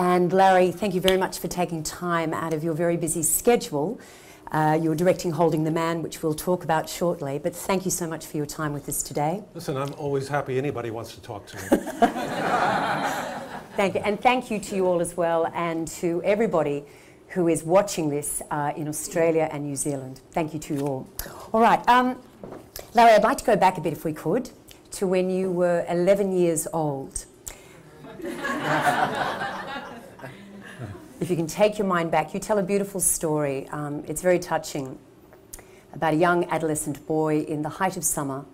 And Larry, thank you very much for taking time out of your very busy schedule. Uh, you're directing Holding the Man, which we'll talk about shortly. But thank you so much for your time with us today. Listen, I'm always happy anybody wants to talk to me. thank you. And thank you to you all as well, and to everybody who is watching this uh, in Australia and New Zealand. Thank you to you all. All right. Um, Larry, I'd like to go back a bit, if we could, to when you were 11 years old. if you can take your mind back, you tell a beautiful story. Um, it's very touching about a young adolescent boy in the height of summer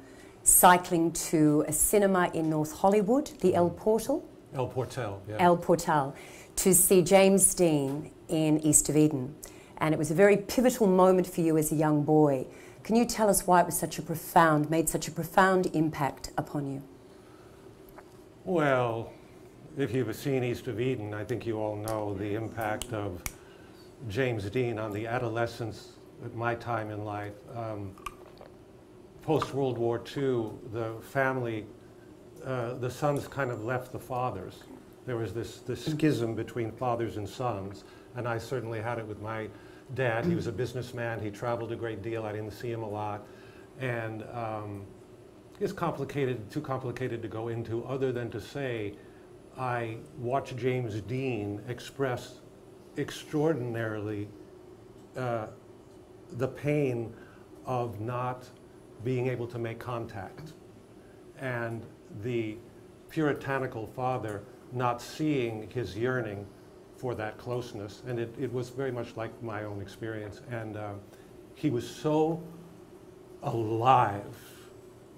cycling to a cinema in North Hollywood, the El Portal. El Portal, yeah. El Portal, to see James Dean in East of Eden. And it was a very pivotal moment for you as a young boy. Can you tell us why it was such a profound, made such a profound impact upon you? Well, if you've seen East of Eden, I think you all know the impact of James Dean on the adolescence at my time in life. Um, Post World War II, the family, uh, the sons kind of left the fathers. There was this, this schism between fathers and sons, and I certainly had it with my dad. He was a businessman. He traveled a great deal. I didn't see him a lot. And um, it's complicated, too complicated to go into, other than to say I watched James Dean express extraordinarily uh, the pain of not being able to make contact and the puritanical father not seeing his yearning for that closeness. And it, it was very much like my own experience. And uh, he was so alive,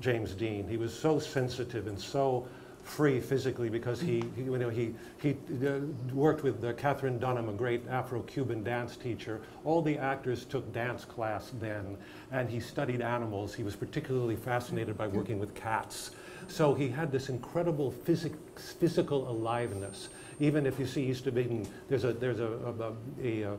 James Dean. He was so sensitive and so free physically because he, he you know, he, he uh, worked with uh, Katherine Dunham, a great Afro-Cuban dance teacher. All the actors took dance class then, and he studied animals. He was particularly fascinated by working with cats. So he had this incredible physic physical aliveness even if you see East of Eden, there's a, there's a, a, a, a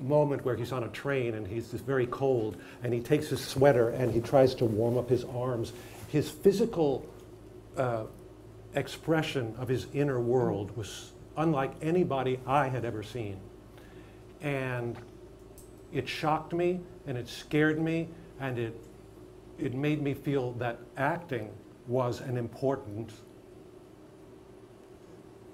moment where he's on a train and he's very cold and he takes his sweater and he tries to warm up his arms. His physical uh, expression of his inner world was unlike anybody I had ever seen. And it shocked me and it scared me and it, it made me feel that acting was an important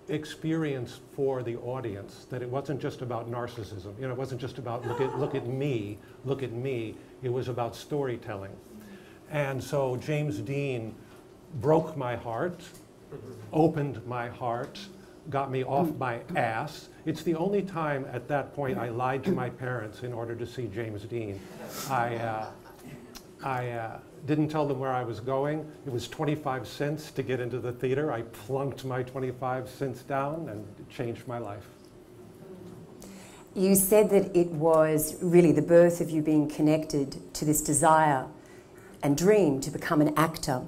experience for the audience, that it wasn't just about narcissism. You know, it wasn't just about look at, look at me, look at me. It was about storytelling. And so James Dean broke my heart, opened my heart, got me off my ass. It's the only time at that point I lied to my parents in order to see James Dean. I, uh, I uh, didn't tell them where I was going. It was 25 cents to get into the theater. I plunked my 25 cents down and it changed my life. You said that it was really the birth of you being connected to this desire and dream to become an actor.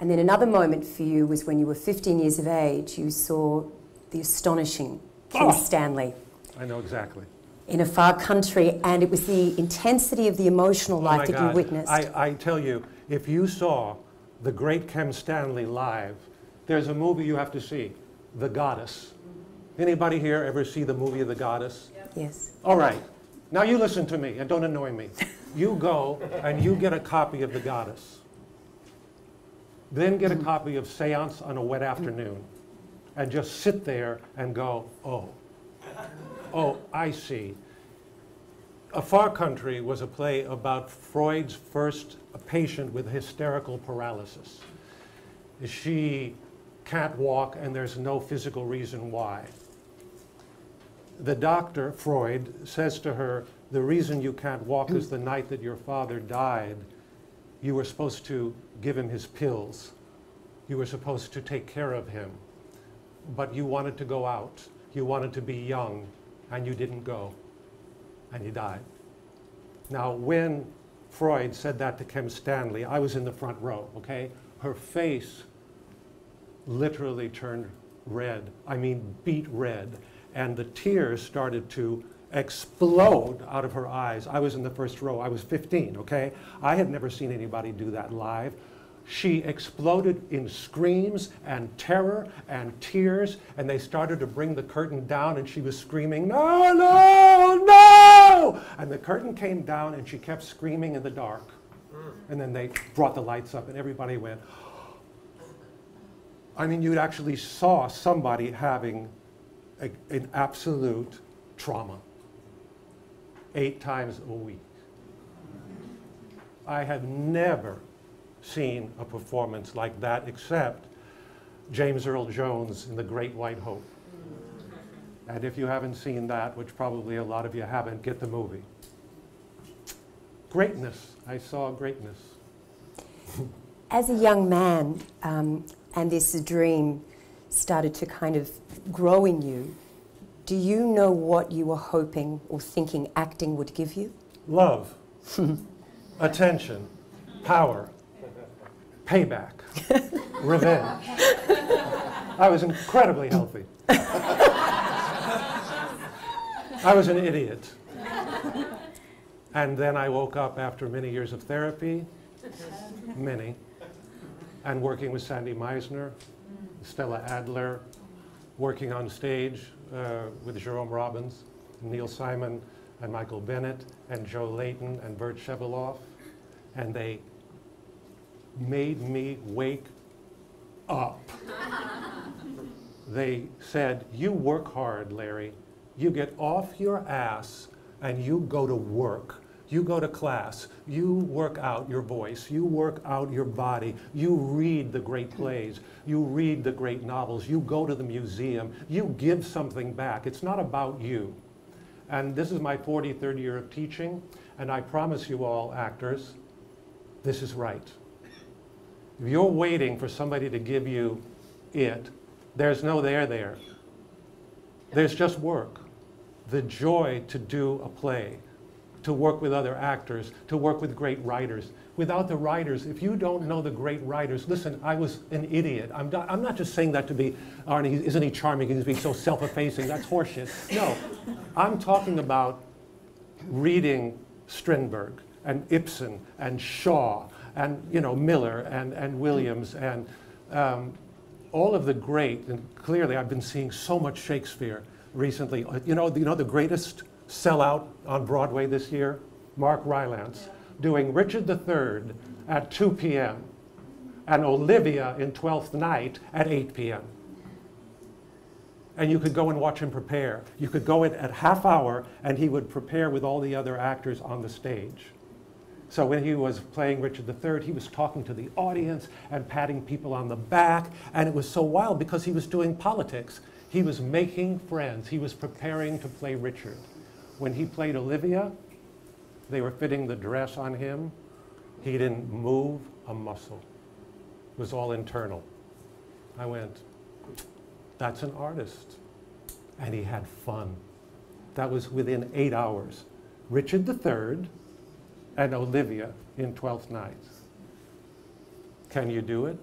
And then another moment for you was when you were 15 years of age, you saw the astonishing Kim oh, Stanley. I know exactly in a far country, and it was the intensity of the emotional oh life that God. you witnessed. I, I tell you, if you saw the great Kim Stanley live, there's a movie you have to see, The Goddess. Anybody here ever see the movie The Goddess? Yes. All right. Now you listen to me and don't annoy me. You go and you get a copy of The Goddess. Then get a copy of Seance on a Wet Afternoon and just sit there and go, oh, Oh, I see. A Far Country was a play about Freud's first patient with hysterical paralysis. She can't walk and there's no physical reason why. The doctor, Freud, says to her, the reason you can't walk is the night that your father died, you were supposed to give him his pills. You were supposed to take care of him. But you wanted to go out. You wanted to be young and you didn't go, and he died. Now, when Freud said that to Kim Stanley, I was in the front row, okay? Her face literally turned red. I mean, beet red. And the tears started to explode out of her eyes. I was in the first row. I was 15, okay? I had never seen anybody do that live. she exploded in screams and terror and tears, and they started to bring the curtain down, and she was screaming, No, no, no! And the curtain came down, and she kept screaming in the dark. And then they brought the lights up, and everybody went, I mean, you actually saw somebody having a, an absolute trauma eight times a week. I have never seen a performance like that except James Earl Jones in The Great White Hope. And if you haven't seen that, which probably a lot of you haven't, get the movie. Greatness. I saw greatness. As a young man, um, and this dream started to kind of grow in you, do you know what you were hoping or thinking acting would give you? Love, attention, power, payback, revenge. I was incredibly healthy. I was an idiot. And then I woke up after many years of therapy, many, and working with Sandy Meisner, Stella Adler, working on stage uh, with Jerome Robbins, Neil Simon, and Michael Bennett, and Joe Layton, and Burt Shevelove. And they made me wake up. they said, You work hard, Larry. You get off your ass and you go to work. You go to class. You work out your voice. You work out your body. You read the great plays. You read the great novels. You go to the museum. You give something back. It's not about you. And this is my 43rd year of teaching, and I promise you all, actors, this is right. If you're waiting for somebody to give you it, there's no there there. There's just work. The joy to do a play, to work with other actors, to work with great writers. Without the writers, if you don't know the great writers, listen, I was an idiot. I'm not, I'm not just saying that to be, Arnie, isn't he charming? He's being so self effacing. That's horseshit. No, I'm talking about reading Strindberg and Ibsen and Shaw and you know Miller and, and Williams and um, all of the great and clearly I've been seeing so much Shakespeare recently. You know, you know the greatest sellout on Broadway this year, Mark Rylance, doing Richard III at 2 p.m. and Olivia in Twelfth Night at 8 p.m. And you could go and watch him prepare. You could go in at half hour and he would prepare with all the other actors on the stage. So when he was playing Richard III, he was talking to the audience and patting people on the back. And it was so wild because he was doing politics. He was making friends. He was preparing to play Richard. When he played Olivia, they were fitting the dress on him. He didn't move a muscle. It was all internal. I went, that's an artist. And he had fun. That was within eight hours. Richard III and Olivia in Twelfth Night. Can you do it?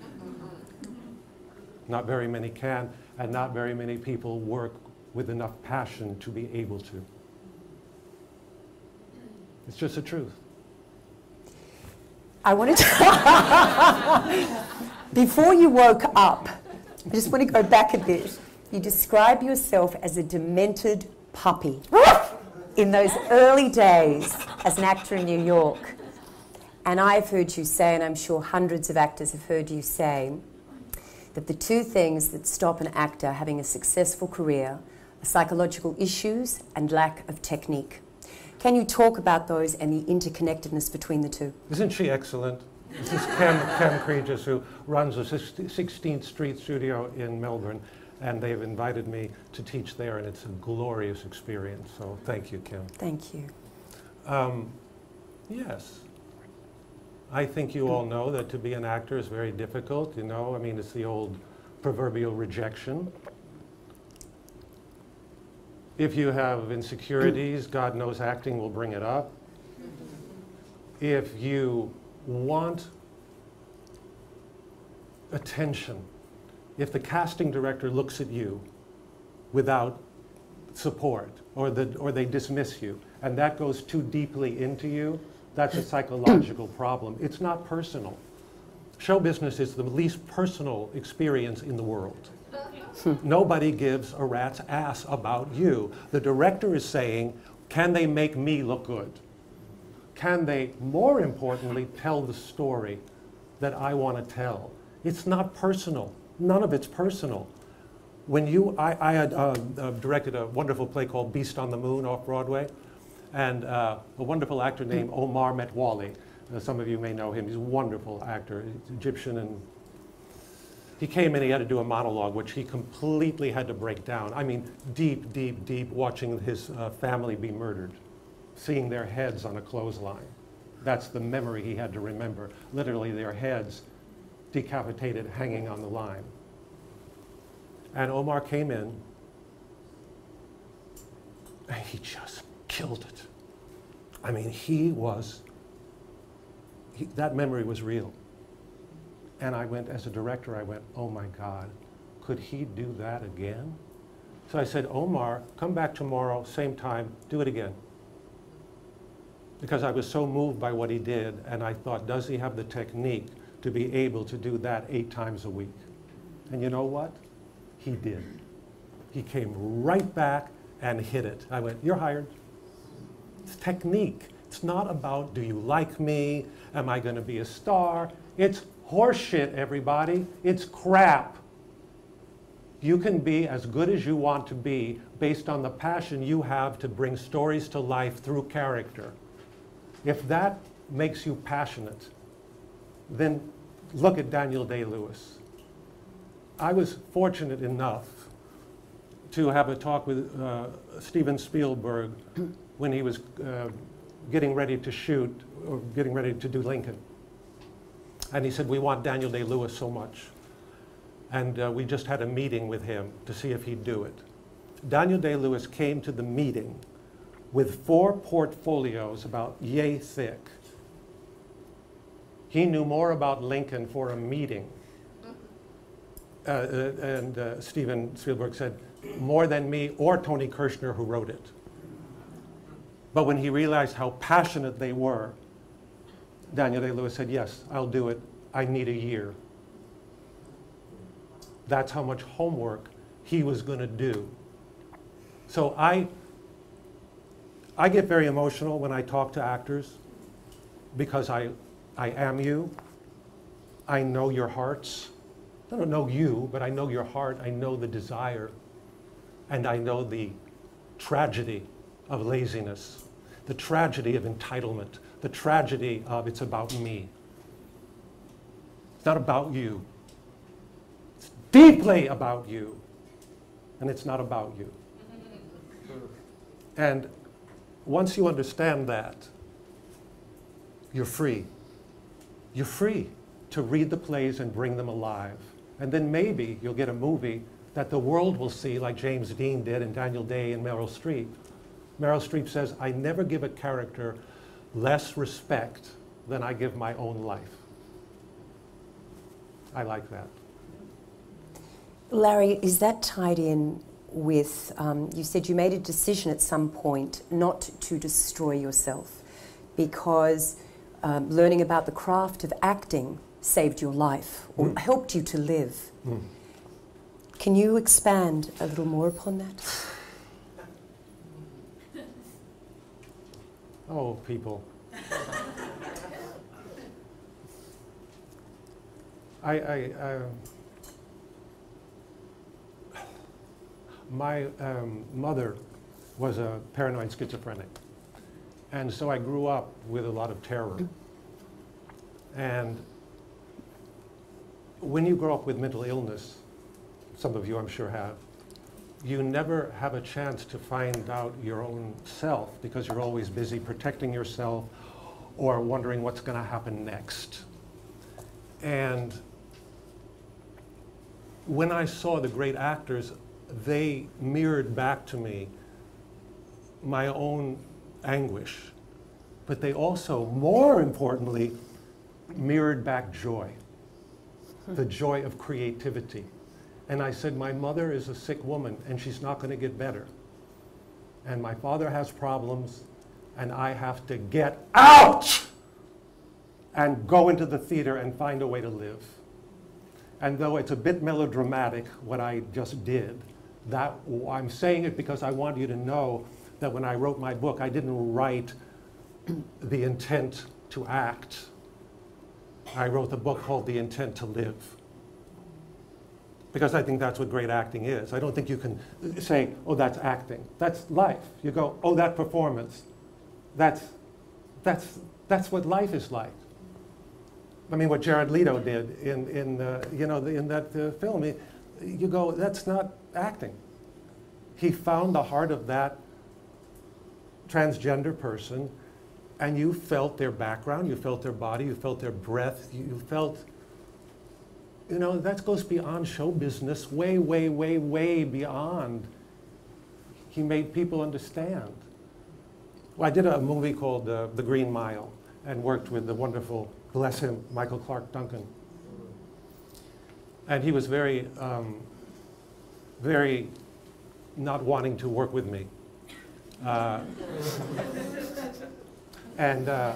Not very many can, and not very many people work with enough passion to be able to. It's just the truth. I wanted to. Before you woke up, I just want to go back a bit. You describe yourself as a demented puppy in those early days as an actor in New York. And I've heard you say, and I'm sure hundreds of actors have heard you say, that the two things that stop an actor having a successful career are psychological issues and lack of technique. Can you talk about those and the interconnectedness between the two? Isn't she excellent? This is Kim, Kim who runs a 16th Street studio in Melbourne and they've invited me to teach there, and it's a glorious experience. So thank you, Kim. Thank you. Um, yes. I think you all know that to be an actor is very difficult. You know, I mean, it's the old proverbial rejection. If you have insecurities, God knows acting will bring it up. If you want attention, if the casting director looks at you without support or, the, or they dismiss you and that goes too deeply into you, that's a psychological problem. It's not personal. Show business is the least personal experience in the world. Nobody gives a rat's ass about you. The director is saying, can they make me look good? Can they, more importantly, tell the story that I want to tell? It's not personal. None of it's personal. When you, I, I had uh, uh, directed a wonderful play called Beast on the Moon off Broadway, and uh, a wonderful actor named Omar Metwally. Uh, some of you may know him. He's a wonderful actor, He's Egyptian and he came in, he had to do a monologue, which he completely had to break down. I mean, deep, deep, deep, watching his uh, family be murdered, seeing their heads on a clothesline. That's the memory he had to remember. Literally, their heads decapitated, hanging on the line. And Omar came in, and he just killed it. I mean, he was, he, that memory was real. And I went, as a director, I went, oh my God, could he do that again? So I said, Omar, come back tomorrow, same time, do it again. Because I was so moved by what he did, and I thought, does he have the technique to be able to do that eight times a week? And you know what? He did. He came right back and hit it. I went, you're hired. It's technique. It's not about, do you like me? Am I going to be a star? It's horseshit, everybody. It's crap. You can be as good as you want to be based on the passion you have to bring stories to life through character. If that makes you passionate, then look at Daniel Day Lewis. I was fortunate enough to have a talk with uh, Steven Spielberg when he was uh, getting ready to shoot or getting ready to do Lincoln. And he said, we want Daniel Day-Lewis so much. And uh, we just had a meeting with him to see if he'd do it. Daniel Day-Lewis came to the meeting with four portfolios about yay thick. He knew more about Lincoln for a meeting. Uh, uh, and uh, Steven Spielberg said, more than me or Tony Kushner who wrote it. But when he realized how passionate they were, Daniel Day-Lewis said, yes, I'll do it. I need a year. That's how much homework he was going to do. So I, I get very emotional when I talk to actors because I, I am you. I know your hearts. I don't know you, but I know your heart. I know the desire. And I know the tragedy of laziness, the tragedy of entitlement, the tragedy of it's about me. It's not about you. It's deeply about you. And it's not about you. And once you understand that, you're free. You're free to read the plays and bring them alive. And then maybe you'll get a movie that the world will see, like James Dean did and Daniel Day and Meryl Streep. Meryl Streep says, I never give a character less respect than I give my own life. I like that. Larry, is that tied in with, um, you said you made a decision at some point not to destroy yourself because um, learning about the craft of acting saved your life or mm. helped you to live. Mm. Can you expand a little more upon that? Oh, people. I, I uh, my um, mother was a paranoid schizophrenic. And so I grew up with a lot of terror. And when you grow up with mental illness, some of you I'm sure have, you never have a chance to find out your own self because you're always busy protecting yourself or wondering what's going to happen next. And when I saw the great actors, they mirrored back to me my own anguish, but they also, more importantly, mirrored back joy, the joy of creativity. And I said, my mother is a sick woman and she's not going to get better. And my father has problems and I have to get out. and go into the theater and find a way to live. And though it's a bit melodramatic, what I just did, that I'm saying it because I want you to know that when I wrote my book, I didn't write the intent to act. I wrote the book called The Intent to Live. Because I think that's what great acting is. I don't think you can say, oh, that's acting. That's life. You go, oh, that performance. That's, that's, that's what life is like. I mean, what Jared Leto did in, in, uh, you know, in that uh, film, you go, that's not acting. He found the heart of that transgender person, and you felt their background, you felt their body, you felt their breath, you felt, you know, that goes beyond show business, way, way, way, way beyond. He made people understand. Well, I did a movie called uh, The Green Mile and worked with the wonderful, bless him, Michael Clarke Duncan. And he was very, um, very not wanting to work with me. Uh, and uh,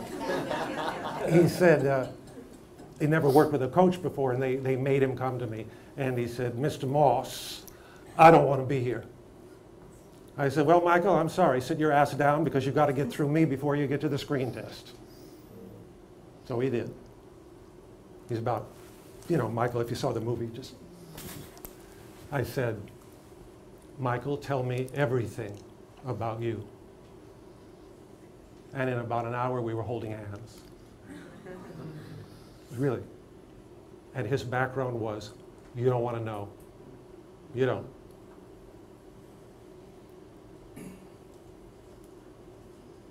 he said he never worked with a coach before, and they, they made him come to me. And he said, Mr. Moss, I don't want to be here. I said, Well, Michael, I'm sorry. Sit your ass down because you've got to get through me before you get to the screen test. So he did. He's about, you know, Michael, if you saw the movie, just. I said, Michael, tell me everything about you. And in about an hour, we were holding hands. Really. And his background was, you don't want to know. You don't.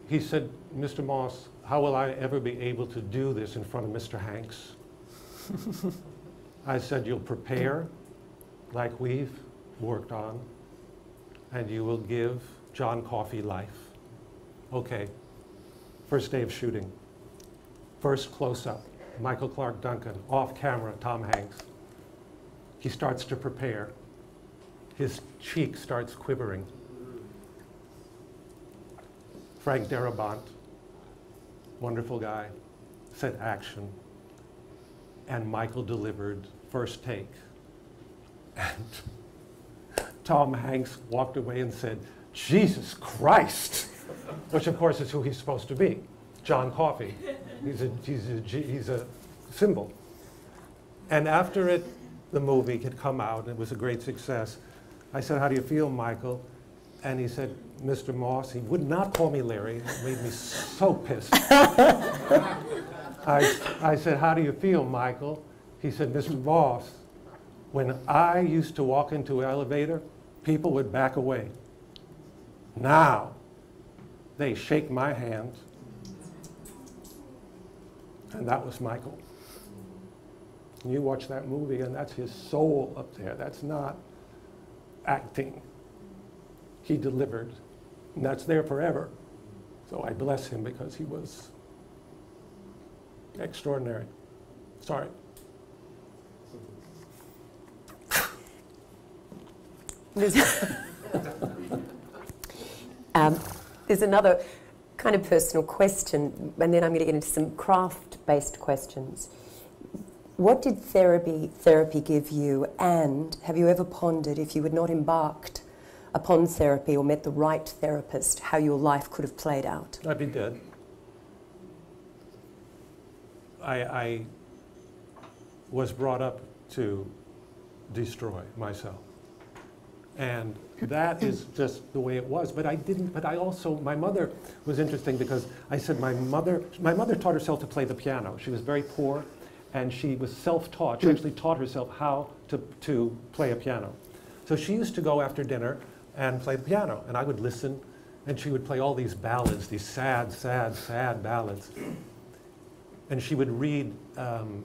He said, Mr. Moss, how will I ever be able to do this in front of Mr. Hanks? I said, you'll prepare like we've worked on, and you will give John Coffey life. Okay, first day of shooting. First close up, Michael Clarke Duncan, off camera, Tom Hanks. He starts to prepare. His cheek starts quivering. Frank Darabont, wonderful guy, said action. And Michael delivered first take. And Tom Hanks walked away and said, Jesus Christ, which of course is who he's supposed to be, John Coffey. He's a, he's a, he's a symbol. And after it, the movie had come out and it was a great success, I said, how do you feel, Michael? And he said, Mr. Moss, he would not call me Larry. It made me so pissed. I, I said, how do you feel, Michael? He said, Mr. Moss, when I used to walk into an elevator, people would back away. Now, they shake my hand. And that was Michael. And you watch that movie, and that's his soul up there. That's not acting. He delivered. And that's there forever. So I bless him because he was extraordinary. Sorry. um, there's another kind of personal question, and then I'm going to get into some craft-based questions. What did therapy therapy give you, and have you ever pondered if you had not embarked upon therapy or met the right therapist, how your life could have played out? I'd be dead. I, I was brought up to destroy myself. And that is just the way it was. But I didn't, but I also, my mother was interesting because I said my mother, my mother taught herself to play the piano. She was very poor and she was self-taught. She actually taught herself how to, to play a piano. So she used to go after dinner and play the piano. And I would listen and she would play all these ballads, these sad, sad, sad ballads. And she would read um,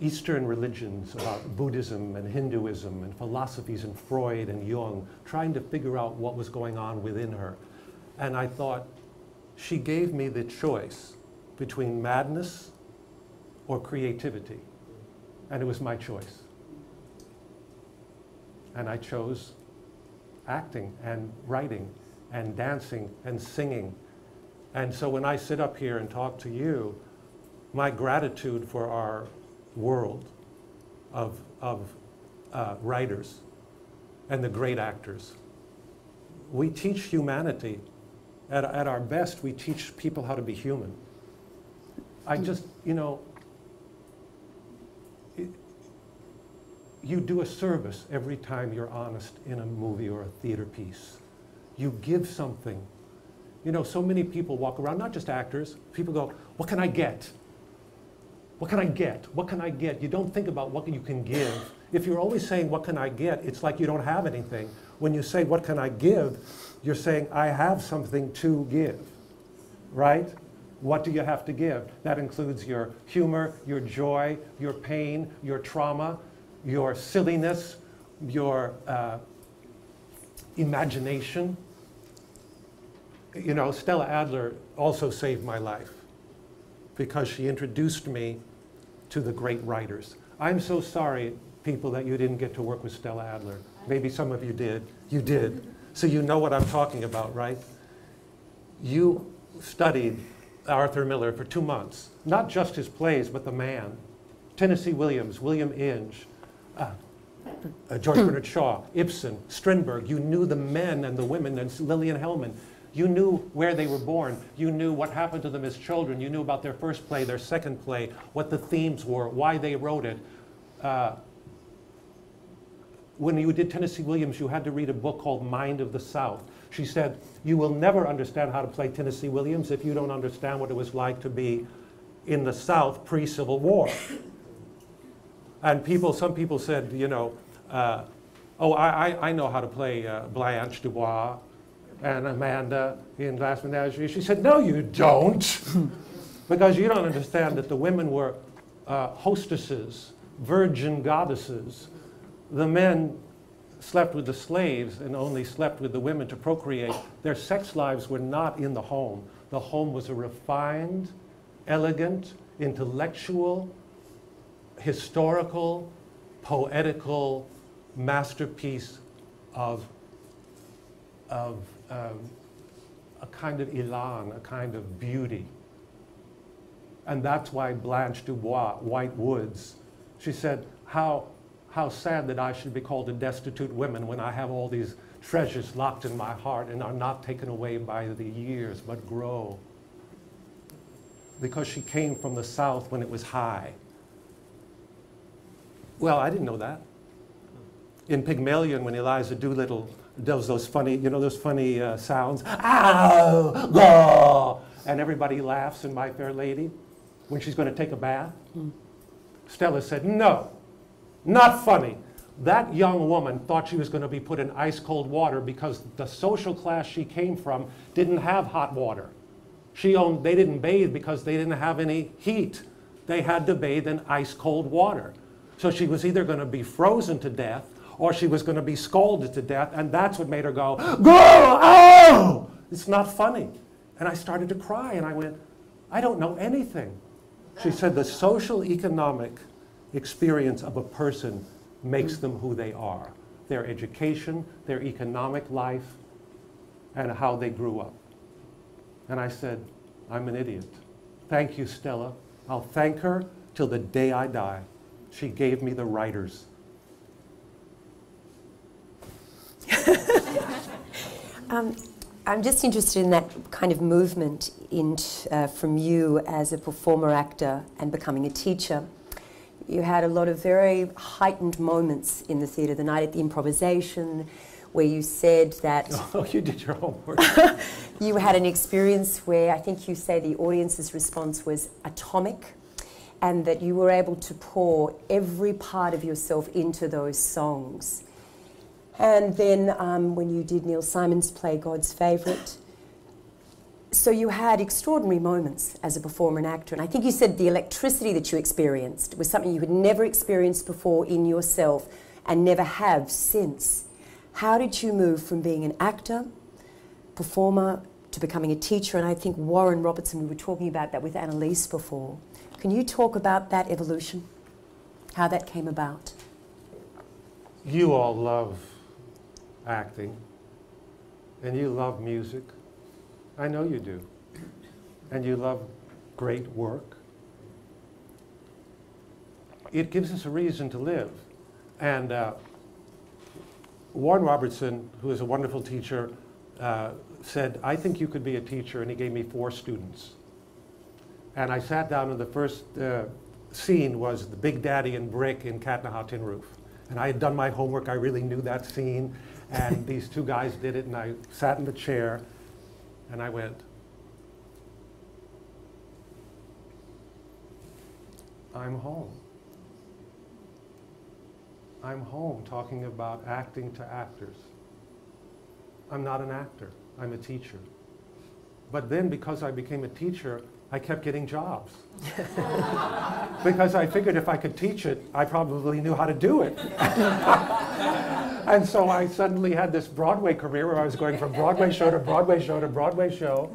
Eastern religions about Buddhism and Hinduism and philosophies and Freud and Jung, trying to figure out what was going on within her. And I thought, she gave me the choice between madness or creativity. And it was my choice. And I chose acting and writing and dancing and singing. And so when I sit up here and talk to you, my gratitude for our world of, of uh, writers and the great actors. We teach humanity. At, at our best, we teach people how to be human. I just, you know, it, you do a service every time you're honest in a movie or a theater piece. You give something. You know, so many people walk around, not just actors, people go, What can I get? What can I get? What can I get? You don't think about what you can give. If you're always saying, What can I get? it's like you don't have anything. When you say, What can I give? you're saying, I have something to give, right? What do you have to give? That includes your humor, your joy, your pain, your trauma, your silliness, your uh, imagination. You know, Stella Adler also saved my life because she introduced me to the great writers. I'm so sorry, people, that you didn't get to work with Stella Adler. Maybe some of you did. You did. So you know what I'm talking about, right? You studied Arthur Miller for two months, not just his plays, but the man. Tennessee Williams, William Inge, uh, uh, George Bernard Shaw, Ibsen, Strindberg. You knew the men and the women, and Lillian Hellman. You knew where they were born. You knew what happened to them as children. You knew about their first play, their second play, what the themes were, why they wrote it. Uh, when you did Tennessee Williams, you had to read a book called Mind of the South. She said, You will never understand how to play Tennessee Williams if you don't understand what it was like to be in the South pre Civil War. And people, some people said, you know, uh, oh, I, I know how to play uh, Blanche Dubois and Amanda in Glass Menagerie. She said, No, you don't, because you don't understand that the women were uh, hostesses, virgin goddesses the men slept with the slaves and only slept with the women to procreate. Their sex lives were not in the home. The home was a refined, elegant, intellectual, historical, poetical masterpiece of, of um, a kind of elan, a kind of beauty. And that's why Blanche Dubois, White Woods, she said, how how sad that I should be called a destitute woman when I have all these treasures locked in my heart and are not taken away by the years but grow. Because she came from the South when it was high. Well, I didn't know that. In Pygmalion, when Eliza Doolittle does those funny, you know, those funny uh, sounds, ow, go, and everybody laughs in My Fair Lady when she's going to take a bath. Mm. Stella said, no, not funny. That young woman thought she was going to be put in ice cold water because the social class she came from didn't have hot water. She owned, they didn't bathe because they didn't have any heat. They had to bathe in ice cold water. So she was either going to be frozen to death or she was going to be scalded to death, and that's what made her go, Go! Oh! It's not funny. And I started to cry, and I went, I don't know anything. She said, The social economic experience of a person makes them who they are their education, their economic life, and how they grew up. And I said, I'm an idiot. Thank you, Stella. I'll thank her till the day I die. She gave me the writers. Um, I'm just interested in that kind of movement in, uh, from you as a performer actor and becoming a teacher you had a lot of very heightened moments in the theatre. The night at the improvisation, where you said that. Oh, you did your homework. you had an experience where I think you say the audience's response was atomic, and that you were able to pour every part of yourself into those songs. And then um, when you did Neil Simon's play, God's Favourite, so you had extraordinary moments as a performer and actor. And I think you said the electricity that you experienced was something you had never experienced before in yourself and never have since. How did you move from being an actor, performer, to becoming a teacher? And I think Warren Robertson, we were talking about that with Annalise before. Can you talk about that evolution? How that came about? You all love acting, and you love music I know you do. And you love great work. it gives us a reason to live. And uh, Warren Robertson, who is a wonderful teacher, uh, said, I think you could be a teacher, and he gave me four students. And I sat down, and the first uh, scene was the Big Daddy and Brick in Cat in a Hot Tin Roof. And I had done my homework, I really knew that scene, and these two guys did it, and I sat in the chair, and I went, I'm home. I'm home talking about acting to actors. I'm not an actor, I'm a teacher. But then, because I became a teacher, I kept getting jobs. because I figured if I could teach it, I probably knew how to do it. and so I suddenly had this Broadway career where I was going from Broadway show to Broadway show to Broadway show.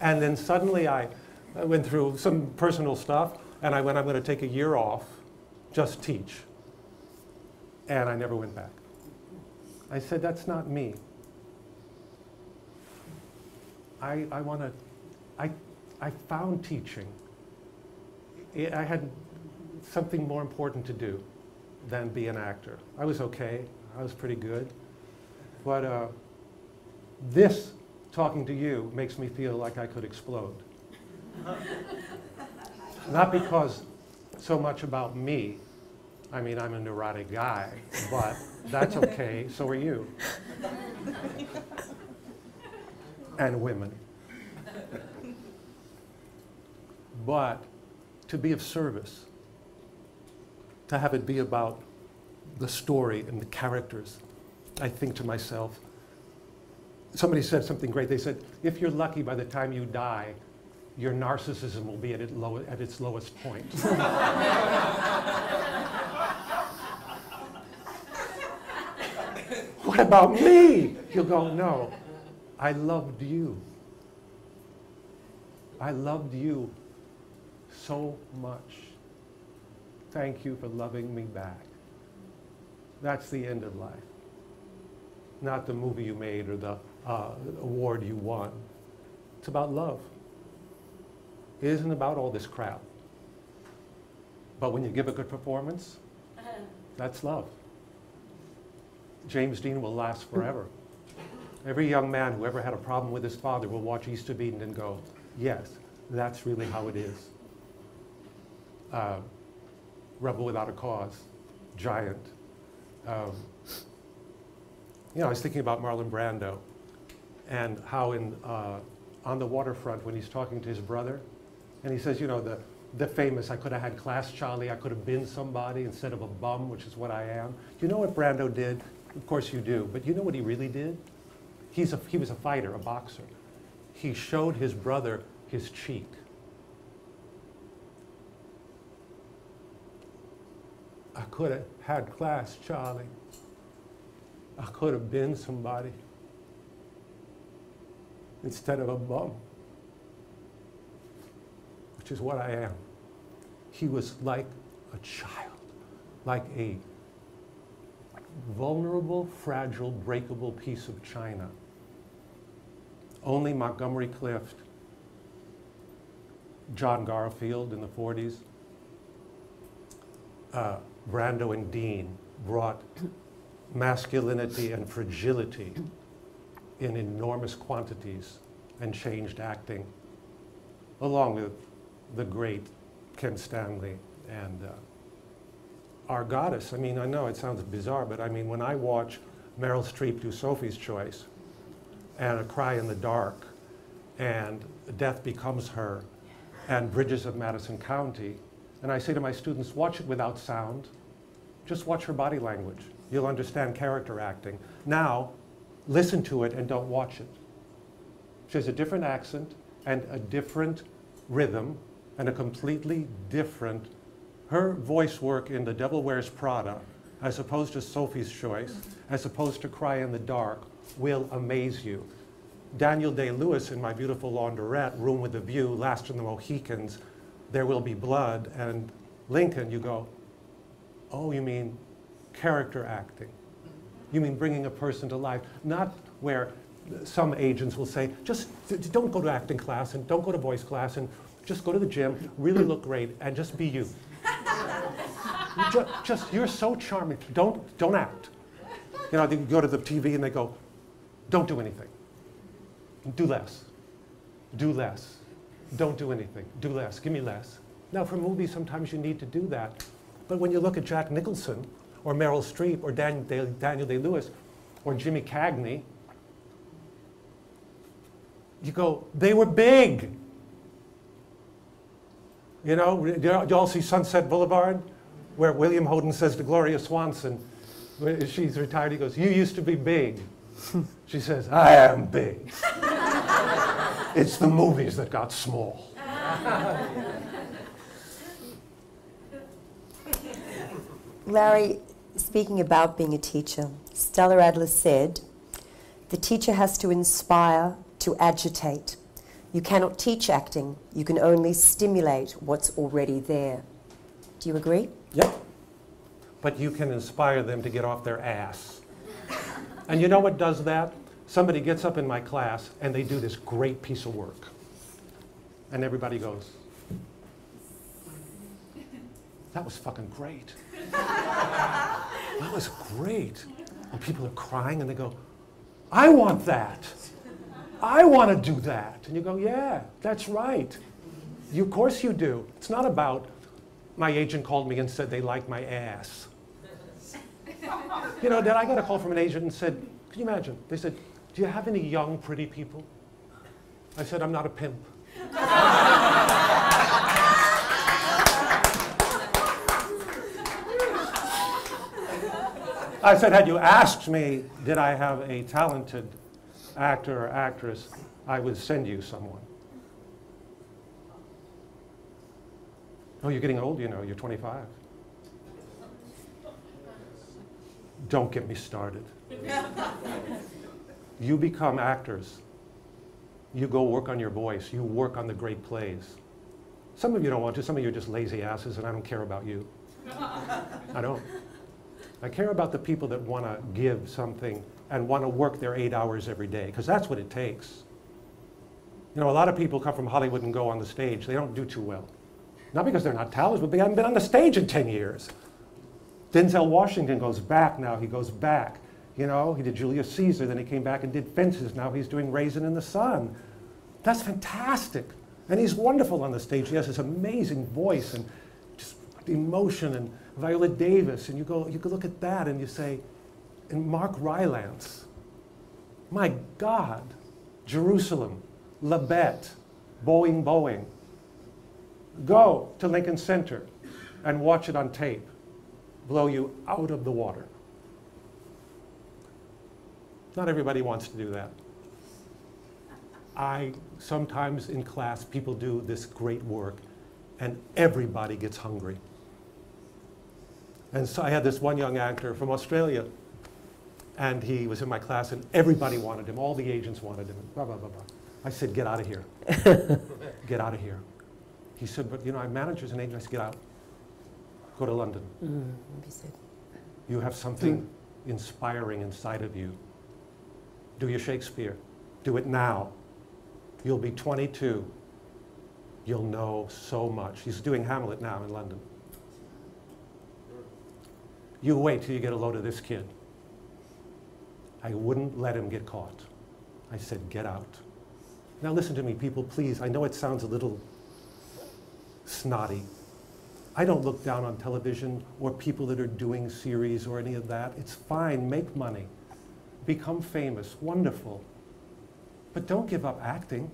And then suddenly I went through some personal stuff and I went, I'm going to take a year off, just teach. And I never went back. I said, that's not me. I, I want to, I, I found teaching. I had something more important to do than be an actor. I was okay, I was pretty good. But uh, this, talking to you, makes me feel like I could explode. Not because so much about me. I mean, I'm a neurotic guy, but that's okay, so are you. and women. But to be of service, to have it be about the story and the characters, I think to myself, somebody said something great. They said, if you're lucky by the time you die, your narcissism will be at, it low, at its lowest point. what about me? You'll go, no, I loved you. I loved you so much. Thank you for loving me back. That's the end of life. Not the movie you made or the uh, award you won. It's about love. It isn't about all this crap. But when you give a good performance, that's love. James Dean will last forever. Every young man who ever had a problem with his father will watch East of Eden and go, yes, that's really how it is. Uh, Rebel Without a Cause, Giant. Um, you know, I was thinking about Marlon Brando and how in, uh, on the waterfront when he's talking to his brother, and he says, you know, the, the famous, I could have had class Charlie, I could have been somebody instead of a bum, which is what I am. You know what Brando did? Of course you do, but you know what he really did? He's a, he was a fighter, a boxer. He showed his brother his cheek. I could have had class, Charlie. I could have been somebody instead of a bum, which is what I am. He was like a child, like a vulnerable, fragile, breakable piece of china. Only Montgomery Clift, John Garfield in the 40s, uh, Brando and Dean brought masculinity and fragility in enormous quantities and changed acting, along with the great Kim Stanley and uh, our goddess. I mean, I know it sounds bizarre, but I mean, when I watch Meryl Streep do Sophie's Choice and A Cry in the Dark and Death Becomes Her and Bridges of Madison County, and I say to my students, watch it without sound. Just watch her body language. You'll understand character acting. Now, listen to it and don't watch it. She has a different accent and a different rhythm and a completely different, her voice work in The Devil Wears Prada, as opposed to Sophie's Choice, as opposed to Cry in the Dark, will amaze you. Daniel Day-Lewis in My Beautiful Laundrette, Room with a View, Last of the Mohicans, There Will Be Blood, and Lincoln, you go, oh, you mean character acting. You mean bringing a person to life, not where some agents will say, just don't go to acting class and don't go to voice class and just go to the gym, really look great, and just be you. just, just, you're so charming. Don't, don't act. You know, they go to the TV and they go, don't do anything. Do less. Do less. Don't do anything. Do less. Give me less. Now, for movies, sometimes you need to do that. But when you look at Jack Nicholson, or Meryl Streep, or Daniel Day Lewis, or Jimmy Cagney, you go, they were big. You know, you all see Sunset Boulevard? Where William Holden says to Gloria Swanson, she's retired, he goes, You used to be big. she says, I am big. it's the movies that got small. Larry, speaking about being a teacher, Stella Adler said, The teacher has to inspire, to agitate. You cannot teach acting, you can only stimulate what's already there. Do you agree? Yep. But you can inspire them to get off their ass. And you know what does that? Somebody gets up in my class and they do this great piece of work. And everybody goes, that was fucking great. that was great. And people are crying and they go, I want that. I want to do that. And you go, yeah, that's right. You, of course you do. It's not about my agent called me and said they like my ass. you know, then I got a call from an agent and said, can you imagine? They said, do you have any young, pretty people? I said, I'm not a pimp. I said, had you asked me, did I have a talented actor or actress, I would send you someone. Oh, you're getting old, you know, you're 25. Don't get me started. You become actors. You go work on your voice. You work on the great plays. Some of you don't want to. Some of you are just lazy asses, and I don't care about you. I don't. I care about the people that want to give something and want to work their eight hours every day, because that's what it takes. You know, a lot of people come from Hollywood and go on the stage. They don't do too well. Not because they're not talented, but they haven't been on the stage in 10 years. Denzel Washington goes back now. He goes back. You know, he did Julius Caesar, then he came back and did Fences. Now he's doing Raisin in the Sun. That's fantastic. And he's wonderful on the stage. He has this amazing voice and just emotion and Viola Davis. And you go, you look at that and you say, and Mark Rylance. My God, Jerusalem, La Bête, Boeing, Boeing. Go to Lincoln Center and watch it on tape. Blow you out of the water. Not everybody wants to do that. I sometimes in class, people do this great work, and everybody gets hungry. And so I had this one young actor from Australia and he was in my class, and everybody wanted him. All the agents wanted him. Blah, blah, blah, blah. I said, get out of here. get out of here. He said, but you know, I'm managers and agents. I said, get out. Go to London. Mm, you have something inspiring inside of you. Do your Shakespeare. Do it now. You'll be 22. You'll know so much. He's doing Hamlet now in London. You wait till you get a load of this kid. I wouldn't let him get caught. I said, get out. Now listen to me, people, please. I know it sounds a little snotty. I don't look down on television or people that are doing series or any of that. It's fine, make money, become famous, wonderful. But don't give up acting.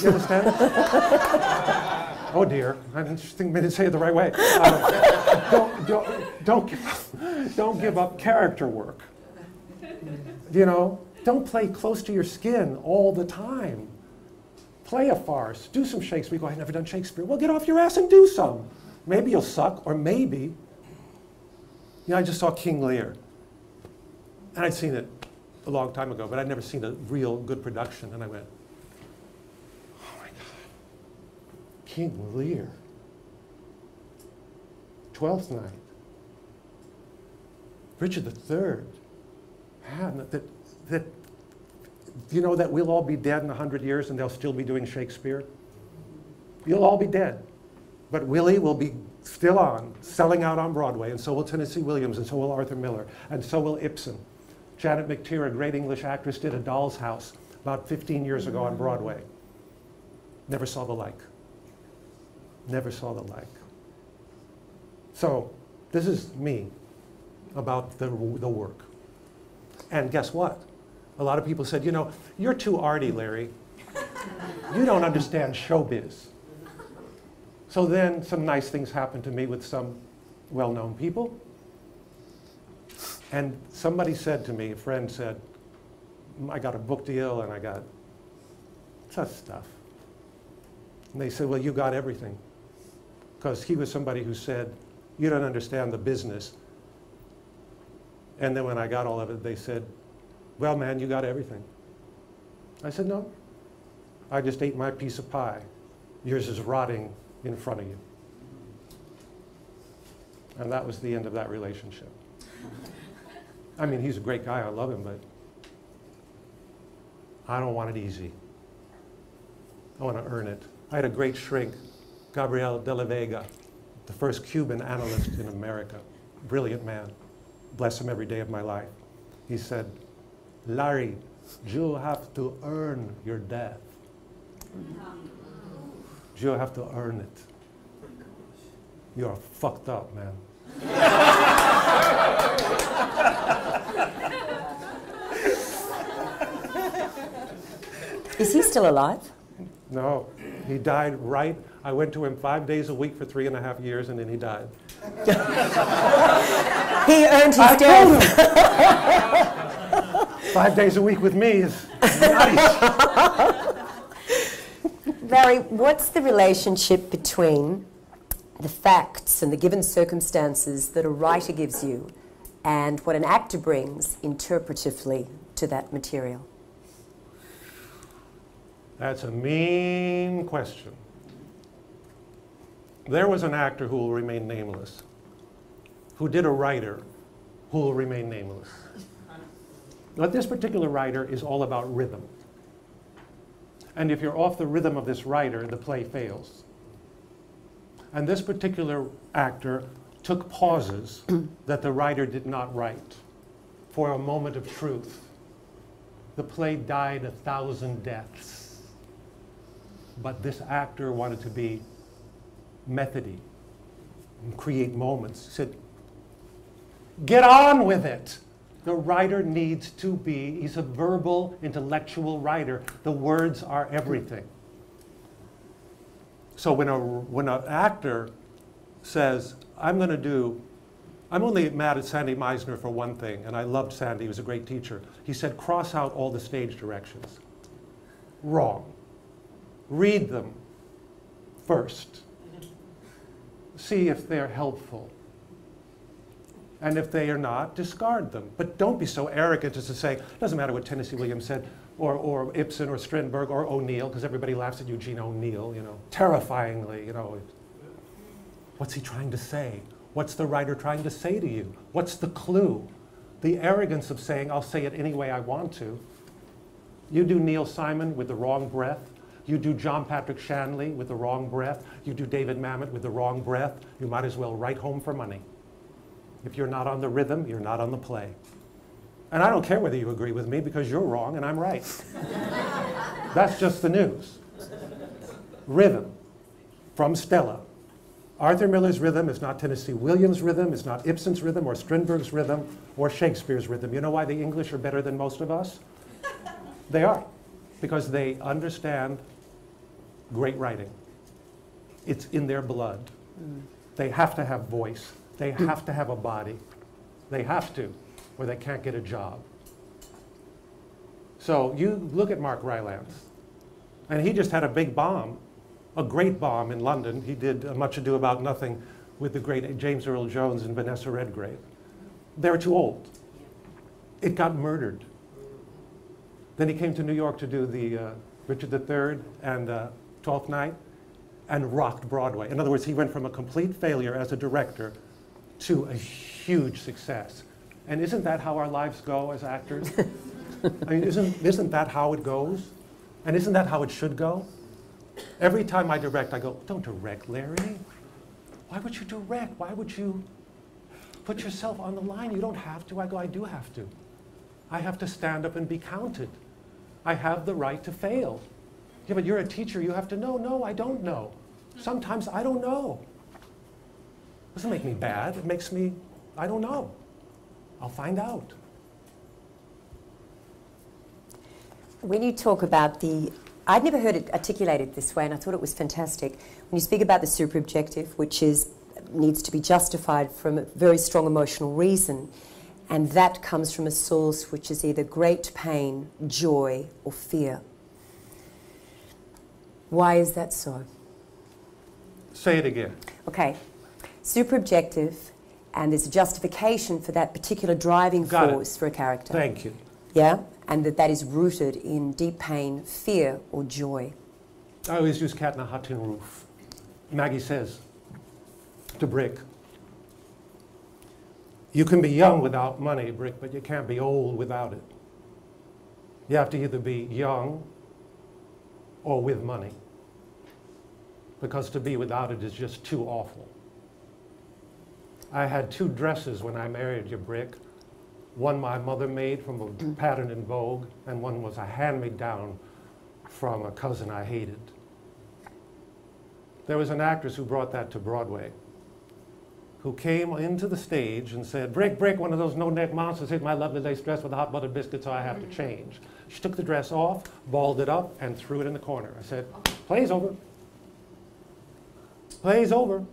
You understand? oh dear, I didn't think maybe to say it the right way. Uh, don't, don't, don't, give, don't give up character work. You know, don't play close to your skin all the time. Play a farce. Do some Shakespeare. Go, I've never done Shakespeare. Well, get off your ass and do some. Maybe you'll suck, or maybe. You know, I just saw King Lear. And I'd seen it a long time ago, but I'd never seen a real good production. And I went, oh my God, King Lear. Twelfth night. Richard III. Man, that, that, you know that we'll all be dead in 100 years and they'll still be doing Shakespeare? You'll all be dead. But Willie will be still on, selling out on Broadway, and so will Tennessee Williams, and so will Arthur Miller, and so will Ibsen. Janet McTeer, a great English actress, did A Doll's House about 15 years ago on Broadway. Never saw the like. Never saw the like. So, this is me about the, the work. And guess what? A lot of people said, you know, you're too arty, Larry. You don't understand showbiz. So then some nice things happened to me with some well known people. And somebody said to me, a friend said, mm, I got a book deal and I got such stuff. And they said, Well, you got everything. Because he was somebody who said, You don't understand the business. And then when I got all of it, they said, Well, man, you got everything. I said, No. I just ate my piece of pie. Yours is rotting in front of you. And that was the end of that relationship. I mean, he's a great guy, I love him, but I don't want it easy. I want to earn it. I had a great shrink, Gabriel de la Vega, the first Cuban analyst in America, brilliant man. Bless him every day of my life. He said, Larry, you have to earn your death. You have to earn it. You're fucked up, man. Is he still alive? No, he died right. I went to him five days a week for three and a half years, and then he died. he earned his I death. five days a week with me is nice. Larry, what's the relationship between the facts and the given circumstances that a writer gives you and what an actor brings interpretively to that material? That's a mean question. There was an actor who will remain nameless, who did a writer who will remain nameless. But this particular writer is all about rhythm. And if you're off the rhythm of this writer, the play fails. And this particular actor took pauses that the writer did not write for a moment of truth. The play died a thousand deaths but this actor wanted to be methody and create moments. He said, get on with it. The writer needs to be, he's a verbal, intellectual writer. The words are everything. So when, a, when an actor says, I'm going to do, I'm only mad at Sandy Meisner for one thing, and I loved Sandy, he was a great teacher. He said, cross out all the stage directions. Wrong read them first. See if they're helpful. And if they are not, discard them. But don't be so arrogant as to say, it doesn't matter what Tennessee Williams said, or, or Ibsen, or Strindberg, or O'Neill, because everybody laughs at Eugene O'Neill, you know, terrifyingly, you know. What's he trying to say? What's the writer trying to say to you? What's the clue? The arrogance of saying, I'll say it any way I want to. You do Neil Simon with the wrong breath, you do John Patrick Shanley with the wrong breath. You do David Mamet with the wrong breath. You might as well write home for money. If you're not on the rhythm, you're not on the play. And I don't care whether you agree with me because you're wrong and I'm right. That's just the news. Rhythm from Stella. Arthur Miller's rhythm is not Tennessee Williams' rhythm, it's not Ibsen's rhythm or Strindberg's rhythm or Shakespeare's rhythm. You know why the English are better than most of us? They are. Because they understand great writing. It's in their blood. Mm. They have to have voice. They have to have a body. They have to, or they can't get a job. So you look at Mark Rylance, and he just had a big bomb, a great bomb in London. He did Much Ado About Nothing with the great James Earl Jones and Vanessa Redgrave. They were too old. It got murdered. Then he came to New York to do the uh, Richard III and uh, Twelfth Night and rocked Broadway. In other words, he went from a complete failure as a director to a huge success. And isn't that how our lives go as actors? I mean, isn't, isn't that how it goes? And isn't that how it should go? Every time I direct, I go, don't direct, Larry. Why would you direct? Why would you put yourself on the line? You don't have to. I go, I do have to. I have to stand up and be counted. I have the right to fail. Yeah, but you're a teacher. You have to know. No, I don't know. Sometimes I don't know. It doesn't make me bad. It makes me, I don't know. I'll find out. When you talk about the, I'd never heard it articulated this way, and I thought it was fantastic. When you speak about the super objective, which is needs to be justified from a very strong emotional reason, and that comes from a source which is either great pain, joy, or fear. Why is that so? Say it again. Okay. Super objective, and there's a justification for that particular driving Got it. force for a character. Thank you. Yeah? And that that is rooted in deep pain, fear, or joy. I always use cat in a hot tin roof. Maggie says to Brick, You can be young without money, Brick, but you can't be old without it. You have to either be young or with money. Because to be without it is just too awful. I had two dresses when I married you, Brick. One my mother made from a mm-hmm. pattern in Vogue, and one was a hand me down from a cousin I hated. There was an actress who brought that to Broadway, who came into the stage and said, Brick, Brick, one of those no neck monsters hit my lovely lace dress with a hot buttered biscuit, so I have to mm-hmm. change. She took the dress off, balled it up, and threw it in the corner. I said, Play's over. Play's over.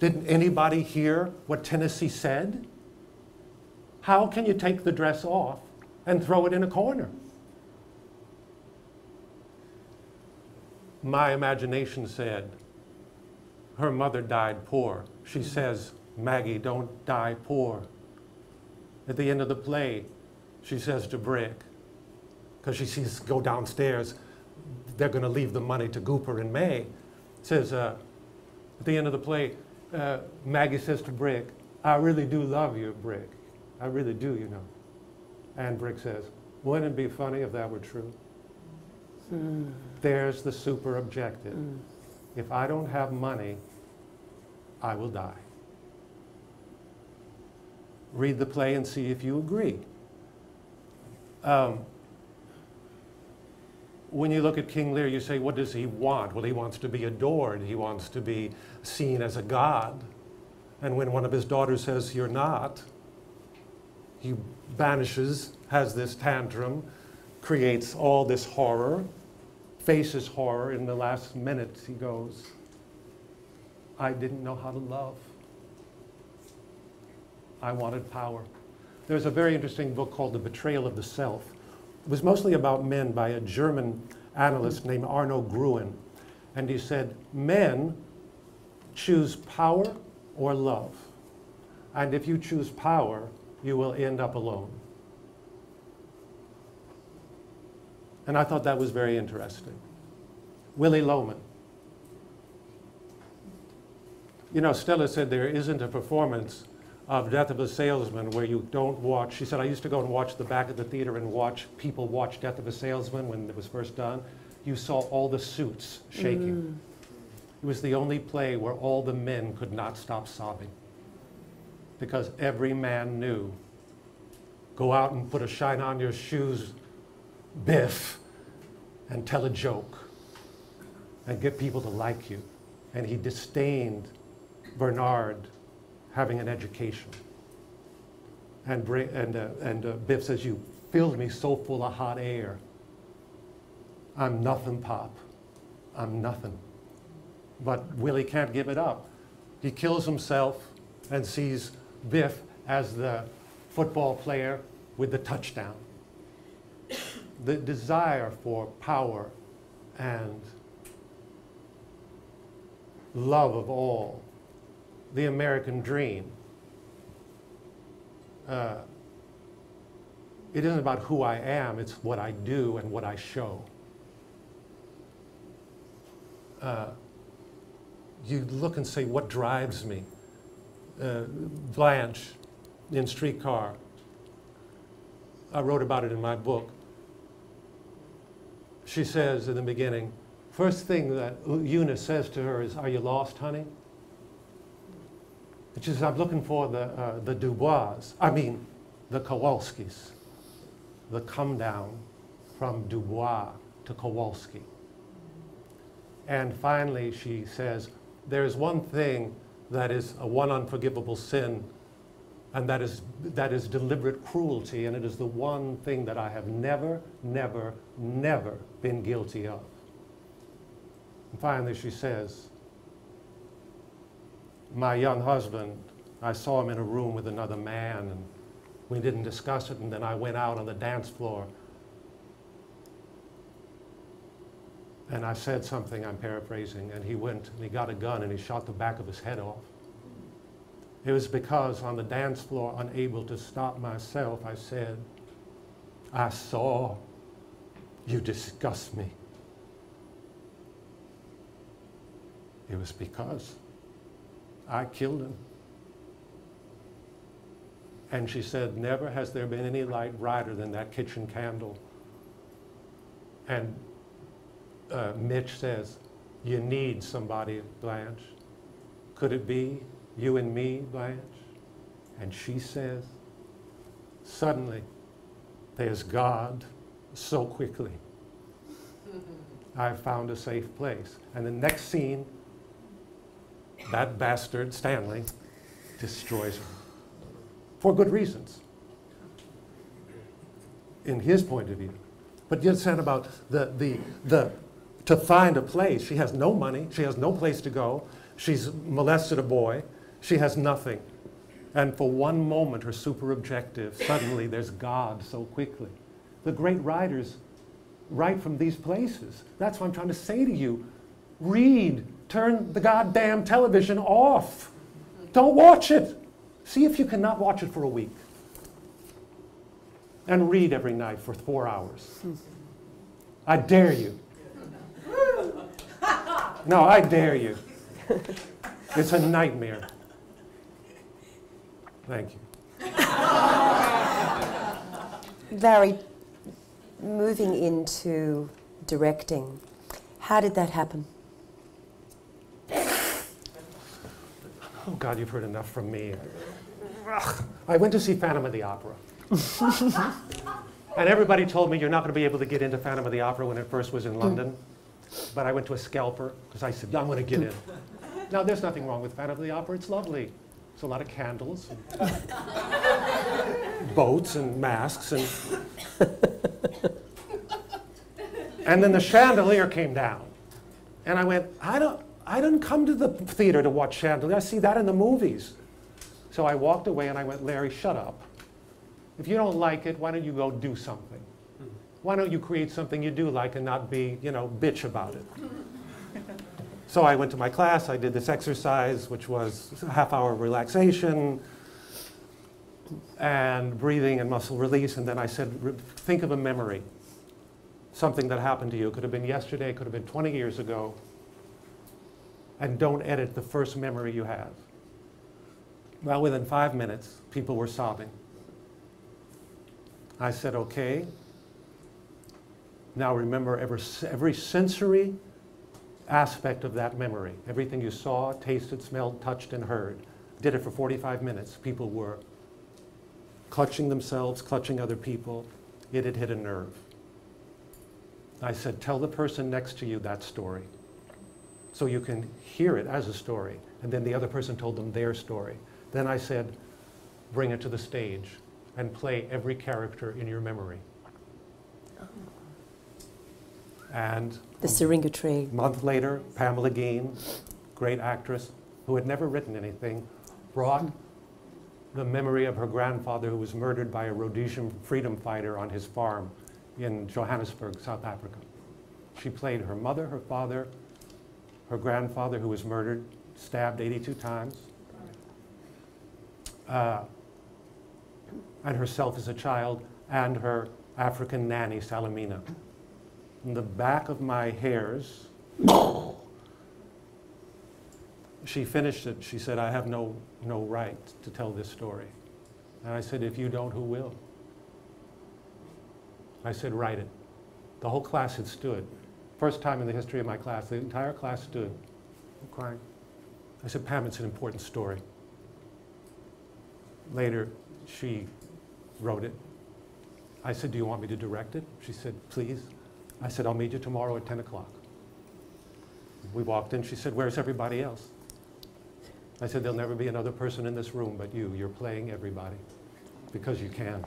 Didn't anybody hear what Tennessee said? How can you take the dress off and throw it in a corner? My imagination said, her mother died poor. She says, Maggie, don't die poor. At the end of the play, she says to Brick, because she sees go downstairs, they're going to leave the money to Gooper and Mae. Says, uh, at the end of the play, uh, Maggie says to Brick, I really do love you, Brick. I really do, you know. And Brick says, wouldn't it be funny if that were true? There's the super objective. If I don't have money, I will die. Read the play and see if you agree. Um, when you look at King Lear, you say, what does he want? Well, he wants to be adored. He wants to be seen as a god. And when one of his daughters says, you're not, he banishes, has this tantrum, creates all this horror, faces horror. In the last minute, he goes, I didn't know how to love. I wanted power. There's a very interesting book called The Betrayal of the Self. It was mostly about men by a German analyst named Arno Gruen. And he said, men choose power or love. And if you choose power, you will end up alone. And I thought that was very interesting. Willy Loman. You know, Stella said there isn't a performance of Death of a Salesman where you don't watch. She said, I used to go and watch the back of the theater and watch people watch Death of a Salesman when it was first done. You saw all the suits shaking. Mm. It was the only play where all the men could not stop sobbing because every man knew go out and put a shine on your shoes, biff, and tell a joke and get people to like you. And he disdained Bernard having an education. And, and, uh, and uh, Biff says, You filled me so full of hot air. I'm nothing, Pop. I'm nothing. But Willie can't give it up. He kills himself and sees Biff as the football player with the touchdown. The desire for power and love of all, the American dream. Uh, it isn't about who I am, it's what I do and what I show. Uh, you look and say, What drives me? Uh, Blanche in Streetcar. I wrote about it in my book. She says in the beginning, first thing that Eunice says to her is, Are you lost, honey? And she says, I'm looking for the, uh, the Dubois, I mean, the Kowalskis, the come down from Dubois to Kowalski. And finally, she says, There is one thing that is a one unforgivable sin, and that is, that is deliberate cruelty, and it is the one thing that I have never, never, never been guilty of. And finally, she says, My young husband, I saw him in a room with another man, and we didn't discuss it, and then I went out on the dance floor. And I said something, I'm paraphrasing, and he went and he got a gun and he shot the back of his head off. It was because on the dance floor, unable to stop myself, I said, I saw you disgust me. It was because I killed him. And she said, Never has there been any light brighter than that kitchen candle. And uh, Mitch says, You need somebody, Blanche. Could it be you and me, Blanche? And she says, Suddenly, there's God so quickly. I've found a safe place. And the next scene, that bastard, Stanley, destroys her. For good reasons, in his point of view. But you understand about the, the, the, to find a place. She has no money. She has no place to go. She's molested a boy. She has nothing. And for one moment, her super objective, suddenly there's God so quickly. The great writers write from these places. That's what I'm trying to say to you. Read. Turn the goddamn television off. Don't watch it. See if you cannot watch it for a week. And read every night for four hours. I dare you. No, I dare you. It's a nightmare. Thank you. Larry, moving into directing, how did that happen? Oh, God, you've heard enough from me. I went to see Phantom of the Opera. and everybody told me you're not going to be able to get into Phantom of the Opera when it first was in hmm. London. But I went to a scalper because I said, I'm going to get in. Hmm. now, there's nothing wrong with Phantom of the Opera. It's lovely. It's a lot of candles, and boats, and masks. And, and then the chandelier came down. And I went, I don't, I didn't come to the theater to watch chandelier. I see that in the movies. So I walked away and I went, Larry, shut up. If you don't like it, why don't you go do something? Why don't you create something you do like and not be, you know, bitch about it? so I went to my class, I did this exercise, which was a half hour of relaxation and breathing and muscle release. And then I said, think of a memory, something that happened to you. It could have been yesterday, it could have been 20 years ago. And don't edit the first memory you have. Well, within five minutes, people were sobbing. I said, okay. Now remember every, every sensory aspect of that memory. Everything you saw, tasted, smelled, touched, and heard. Did it for 45 minutes. People were clutching themselves, clutching other people. It had hit a nerve. I said, tell the person next to you that story so you can hear it as a story. And then the other person told them their story. Then I said, bring it to the stage and play every character in your memory. And the Syringa tree. A month later, Pamela Gien, great actress, who had never written anything, brought the memory of her grandfather who was murdered by a Rhodesian freedom fighter on his farm in Johannesburg, South Africa. She played her mother, her father, her grandfather who was murdered, stabbed 82 times, uh, and herself as a child, and her African nanny, Salamina. In the back of my hairs, she finished it. She said, I have no, no right to tell this story. And I said, if you don't, who will? I said, write it. The whole class had stood. First time in the history of my class, the entire class stood. Crying. I said, Pam, it's an important story. later, she wrote it. I said, Do you want me to direct it? She said, Please. I said, I'll meet you tomorrow at 10 o'clock. We walked in. She said, Where's everybody else? I said, There'll never be another person in this room but you. You're playing everybody because you can.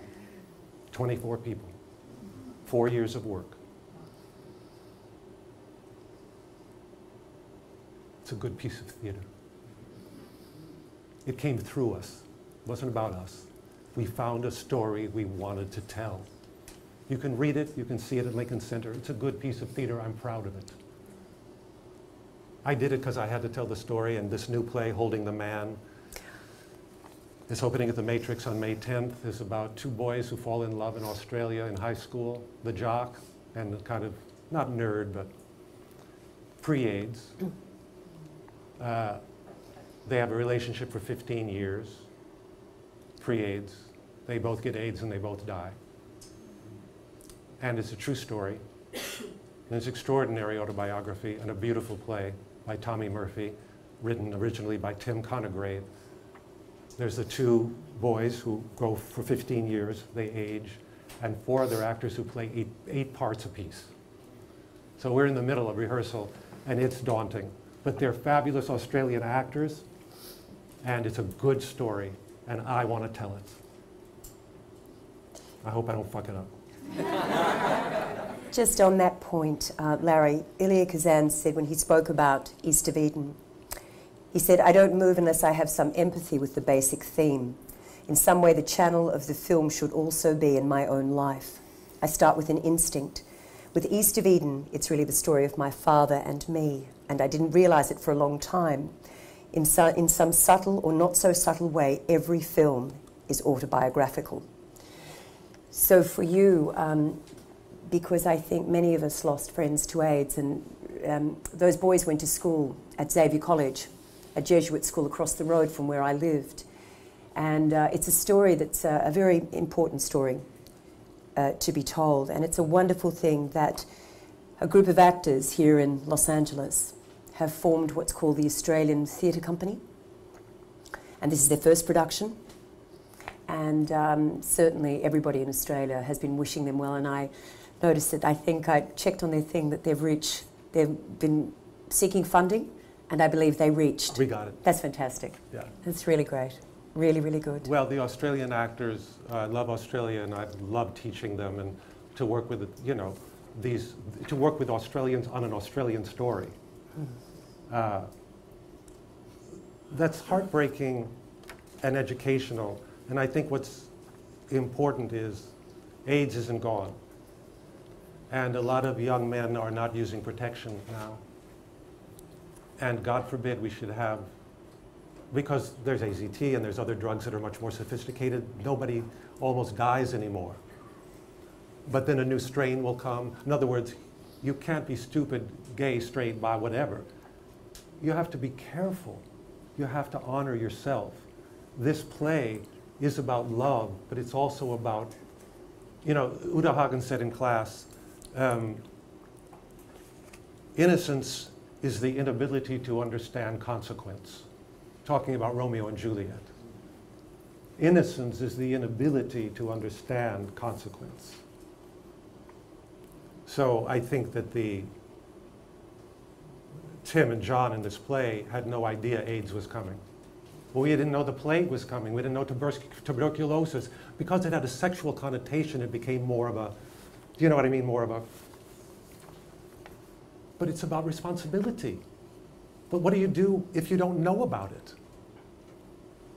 24 people, four years of work. A good piece of theater. It came through us, it wasn't about us. We found a story we wanted to tell. You can read it, you can see it at Lincoln Center. It's a good piece of theater, I'm proud of it. I did it because I had to tell the story, and this new play, Holding the Man, is opening at the Matrix on May 10th. is about two boys who fall in love in Australia in high school, the jock and the kind of, not nerd, but pre-AIDS. Uh, they have a relationship for 15 years, pre-AIDS. They both get AIDS and they both die. And it's a true story. And it's extraordinary autobiography and a beautiful play by Tommy Murphy, written originally by Tim Conigrave. There's the two boys who go for 15 years, they age, and four other actors who play eight, eight parts apiece. So we're in the middle of rehearsal, and it's daunting. But they're fabulous Australian actors, and it's a good story, and I want to tell it. I hope I don't fuck it up. Just on that point, uh, Larry, Elia Kazan said when he spoke about East of Eden, he said, I don't move unless I have some empathy with the basic theme. In some way, the channel of the film should also be in my own life. I start with an instinct. With East of Eden, it's really the story of my father and me, and I didn't realize it for a long time. In, in some subtle or not so subtle way, every film is autobiographical. So for you, um, because I think many of us lost friends to AIDS, and um, those boys went to school at Xavier College, a Jesuit school across the road from where I lived. And uh, it's a story that's a, a very important story uh, to be told. And it's a wonderful thing that a group of actors here in Los Angeles have formed what's called the Australian Theatre Company. And this is their first production. And um, certainly everybody in Australia has been wishing them well. And I noticed that I think I checked on their thing that they've reached, they've been seeking funding, and I believe they reached. We got it. That's fantastic. Yeah. That's really great. Really, really good. Well, the Australian actors, uh, I love Australia, and I love teaching them and to work with, you know, these, to work with Australians on an Australian story. Hmm. Uh, that's heartbreaking and educational. And I think what's important is AIDS isn't gone. And a lot of young men are not using protection now. And God forbid we should have, because there's AZT and there's other drugs that are much more sophisticated, nobody almost dies anymore. But then a new strain will come. In other words, you can't be stupid, gay, straight, bi, whatever. You have to be careful. You have to honor yourself. This play is about love, but it's also about, you know, Uta Hagen said in class, um, innocence is the inability to understand consequence, talking about Romeo and Juliet. Innocence is the inability to understand consequence. So I think that the Tim and John in this play had no idea AIDS was coming. We didn't know the plague was coming. We didn't know tuberculosis. Because it had a sexual connotation, it became more of a do you know what I mean? More of a. But it's about responsibility. But what do you do if you don't know about it?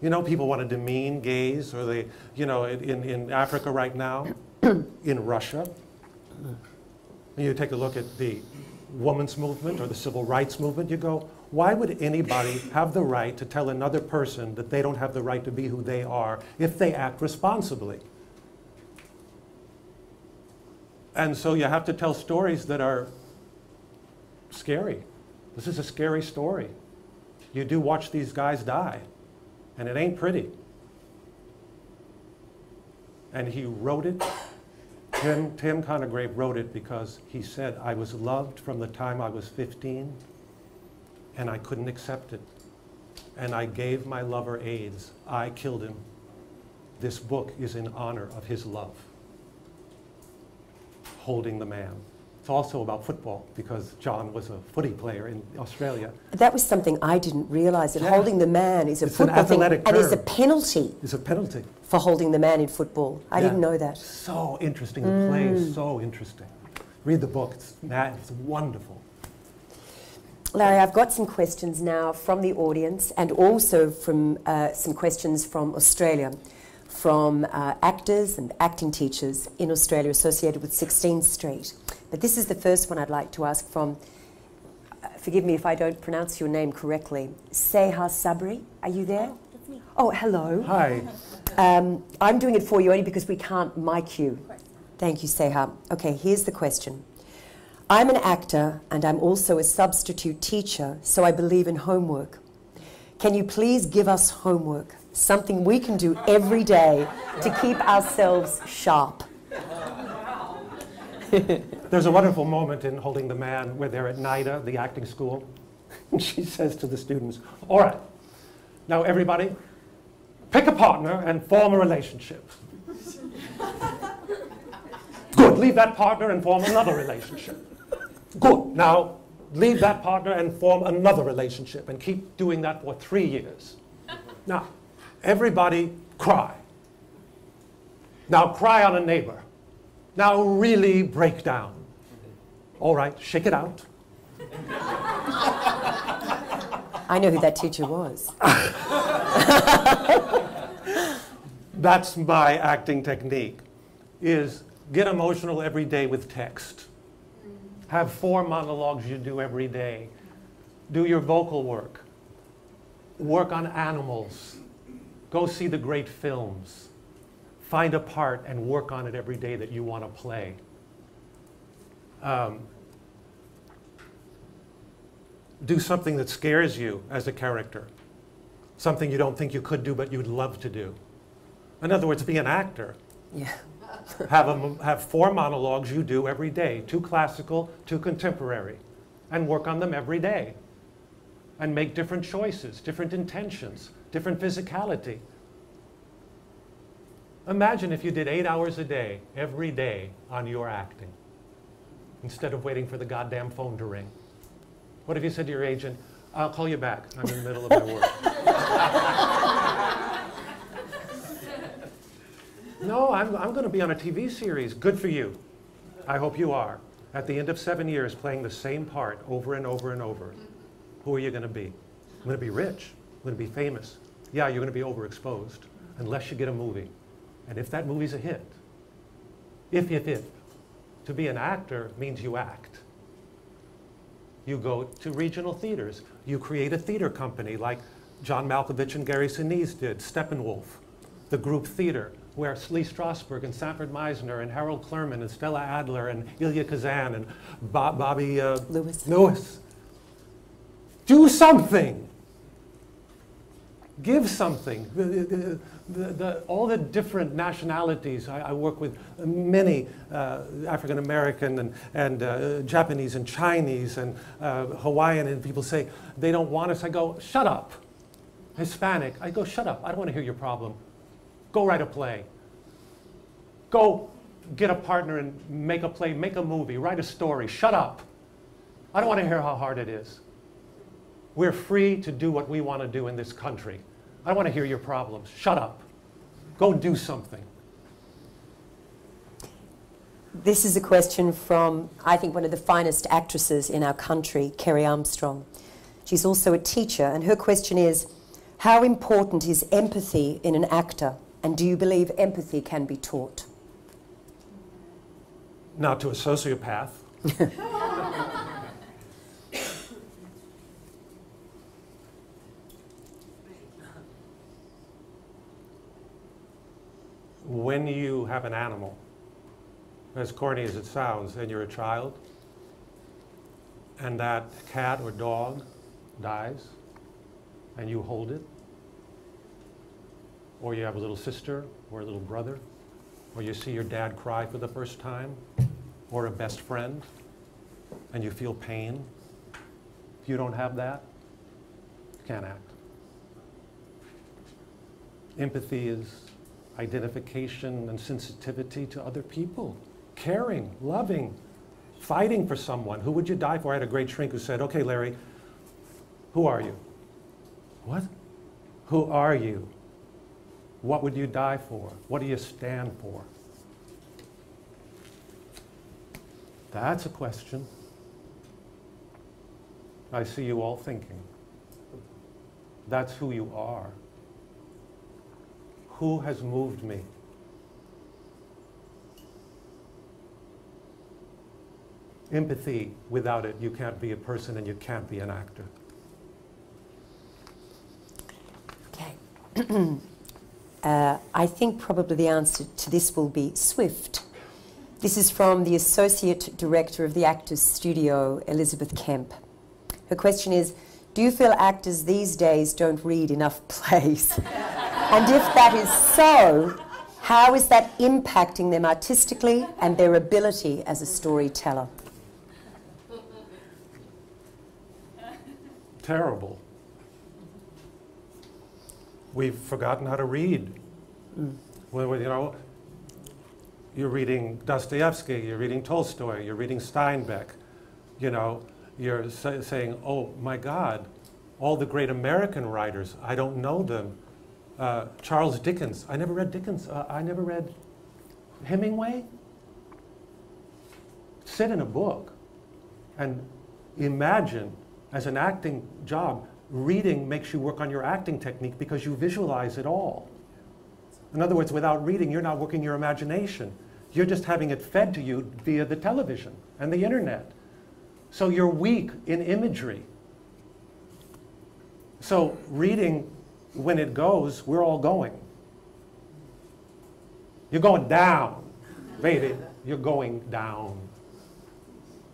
You know, people want to demean gays, or they, you know, in, in Africa right now, in Russia. You take a look at the women's movement or the civil rights movement, you go, why would anybody have the right to tell another person that they don't have the right to be who they are if they act responsibly? And so you have to tell stories that are scary. This is a scary story. You do watch these guys die, and it ain't pretty. And he wrote it. Tim, Tim wrote it because he said, I was loved from the time I was 15, and I couldn't accept it. And I gave my lover AIDS. I killed him. this book is in honor of his love, Holding the Man. It's also about football because John was a footy player in Australia. That was something I didn't realise that Yeah. holding the man is a It's an football thing athletic and is a penalty It's a penalty. for holding the man in football. I Yeah. didn't know that. So interesting. The play is so interesting. Read the book. It's, mad. it's wonderful. Larry, I've got some questions now from the audience and also from uh, some questions from Australia, from uh, actors and acting teachers in Australia associated with 16th Street. But this is the first one I'd like to ask from, uh, forgive me if I don't pronounce your name correctly, Seha Sabri. Are you there? Oh, That's me. Oh, hello. Hi. Um, I'm doing it for you only because we can't mic you. Thank you, Seha. Okay, here's the question. I'm an actor and I'm also a substitute teacher, so I believe in homework. Can you please give us homework? Something we can do every day to keep ourselves sharp. There's a wonderful moment in Holding the Man where they're at NIDA, the acting school. And she says to the students, All right, now everybody, pick a partner and form a relationship. Good, leave that partner and form another relationship. Good, now leave that partner and form another relationship and keep doing that for three years. Now, everybody cry. Now cry on a neighbor. Now really break down. All right, shake it out. I know who that teacher was. That's my acting technique is get emotional every day with text. Have four monologues you do every day. Do your vocal work. Work on animals. Go see the great films. Find a part and work on it every day that you want to play. Um, do something that scares you as a character. Something you don't think you could do but you'd love to do. In other words, be an actor. Yeah. Have, a, have four monologues you do every day, two classical, two contemporary, and work on them every day. And make different choices, different intentions, different physicality. Imagine if you did eight hours a day, every day, on your acting, instead of waiting for the goddamn phone to ring. What if you said to your agent, I'll call you back, I'm in the middle of my work? No, I'm, I'm going to be on a TV series. Good for you. I hope you are. At the end of seven years, playing the same part over and over and over. Who are you going to be? I'm going to be rich. I'm going to be famous. Yeah, you're going to be overexposed unless you get a movie. And if that movie's a hit, if, if, if, to be an actor means you act. You go to regional theaters. You create a theater company like John Malkovich and Gary Sinise did, Steppenwolf, the group theater, where Lee Strasberg and Sanford Meisner and Harold Clurman and Stella Adler and Elia Kazan and Bo- Bobby uh, Lewis. Lewis. Do something. Give something. The, the, the, all the different nationalities, I, I work with many uh, African American and, and uh, Japanese and Chinese and uh, Hawaiian, and people say they don't want us. I go, shut up. Hispanic, I go, shut up. I don't want to hear your problem. Go write a play. Go get a partner and make a play, make a movie, write a story. Shut up. I don't want to hear how hard it is. We're free to do what we want to do in this country. I don't want to hear your problems. Shut up. Go do something. This is a question from, I think, one of the finest actresses in our country, Kerry Armstrong. She's also a teacher, and her question is How important is empathy in an actor? And do you believe empathy can be taught? Not to a sociopath. when you have an animal, as corny as it sounds, and you're a child, and that cat or dog dies, and you hold it, or you have a little sister or a little brother, or you see your dad cry for the first time, or a best friend, and you feel pain. If you don't have that, you can't act. Empathy is identification and sensitivity to other people, caring, loving, fighting for someone. Who would you die for? I had a great shrink who said, Okay, Larry, who are you? What? Who are you? What would you die for? What do you stand for? That's a question. I see you all thinking. That's who you are. Who has moved me? Empathy, without it, you can't be a person and you can't be an actor. Okay. uh, I think probably the answer to this will be swift. This is from the Associate Director of the Actors Studio, Elizabeth Kemp. Her question is Do you feel actors these days don't read enough plays? And if that is so, how is that impacting them artistically and their ability as a storyteller? terrible. We've forgotten how to read. Mm. When, you know, you're reading Dostoevsky, you're reading Tolstoy, you're reading Steinbeck, you know, you're say, saying, oh my God, all the great American writers, I don't know them. Uh, Charles Dickens, I never read Dickens, uh, I never read Hemingway. Sit in a book and imagine as an acting job, reading makes you work on your acting technique because you visualize it all. In other words, without reading, you're not working your imagination. You're just having it fed to you via the television and the internet. So you're weak in imagery. So reading, when it goes, we're all going. You're going down. Baby, you're going down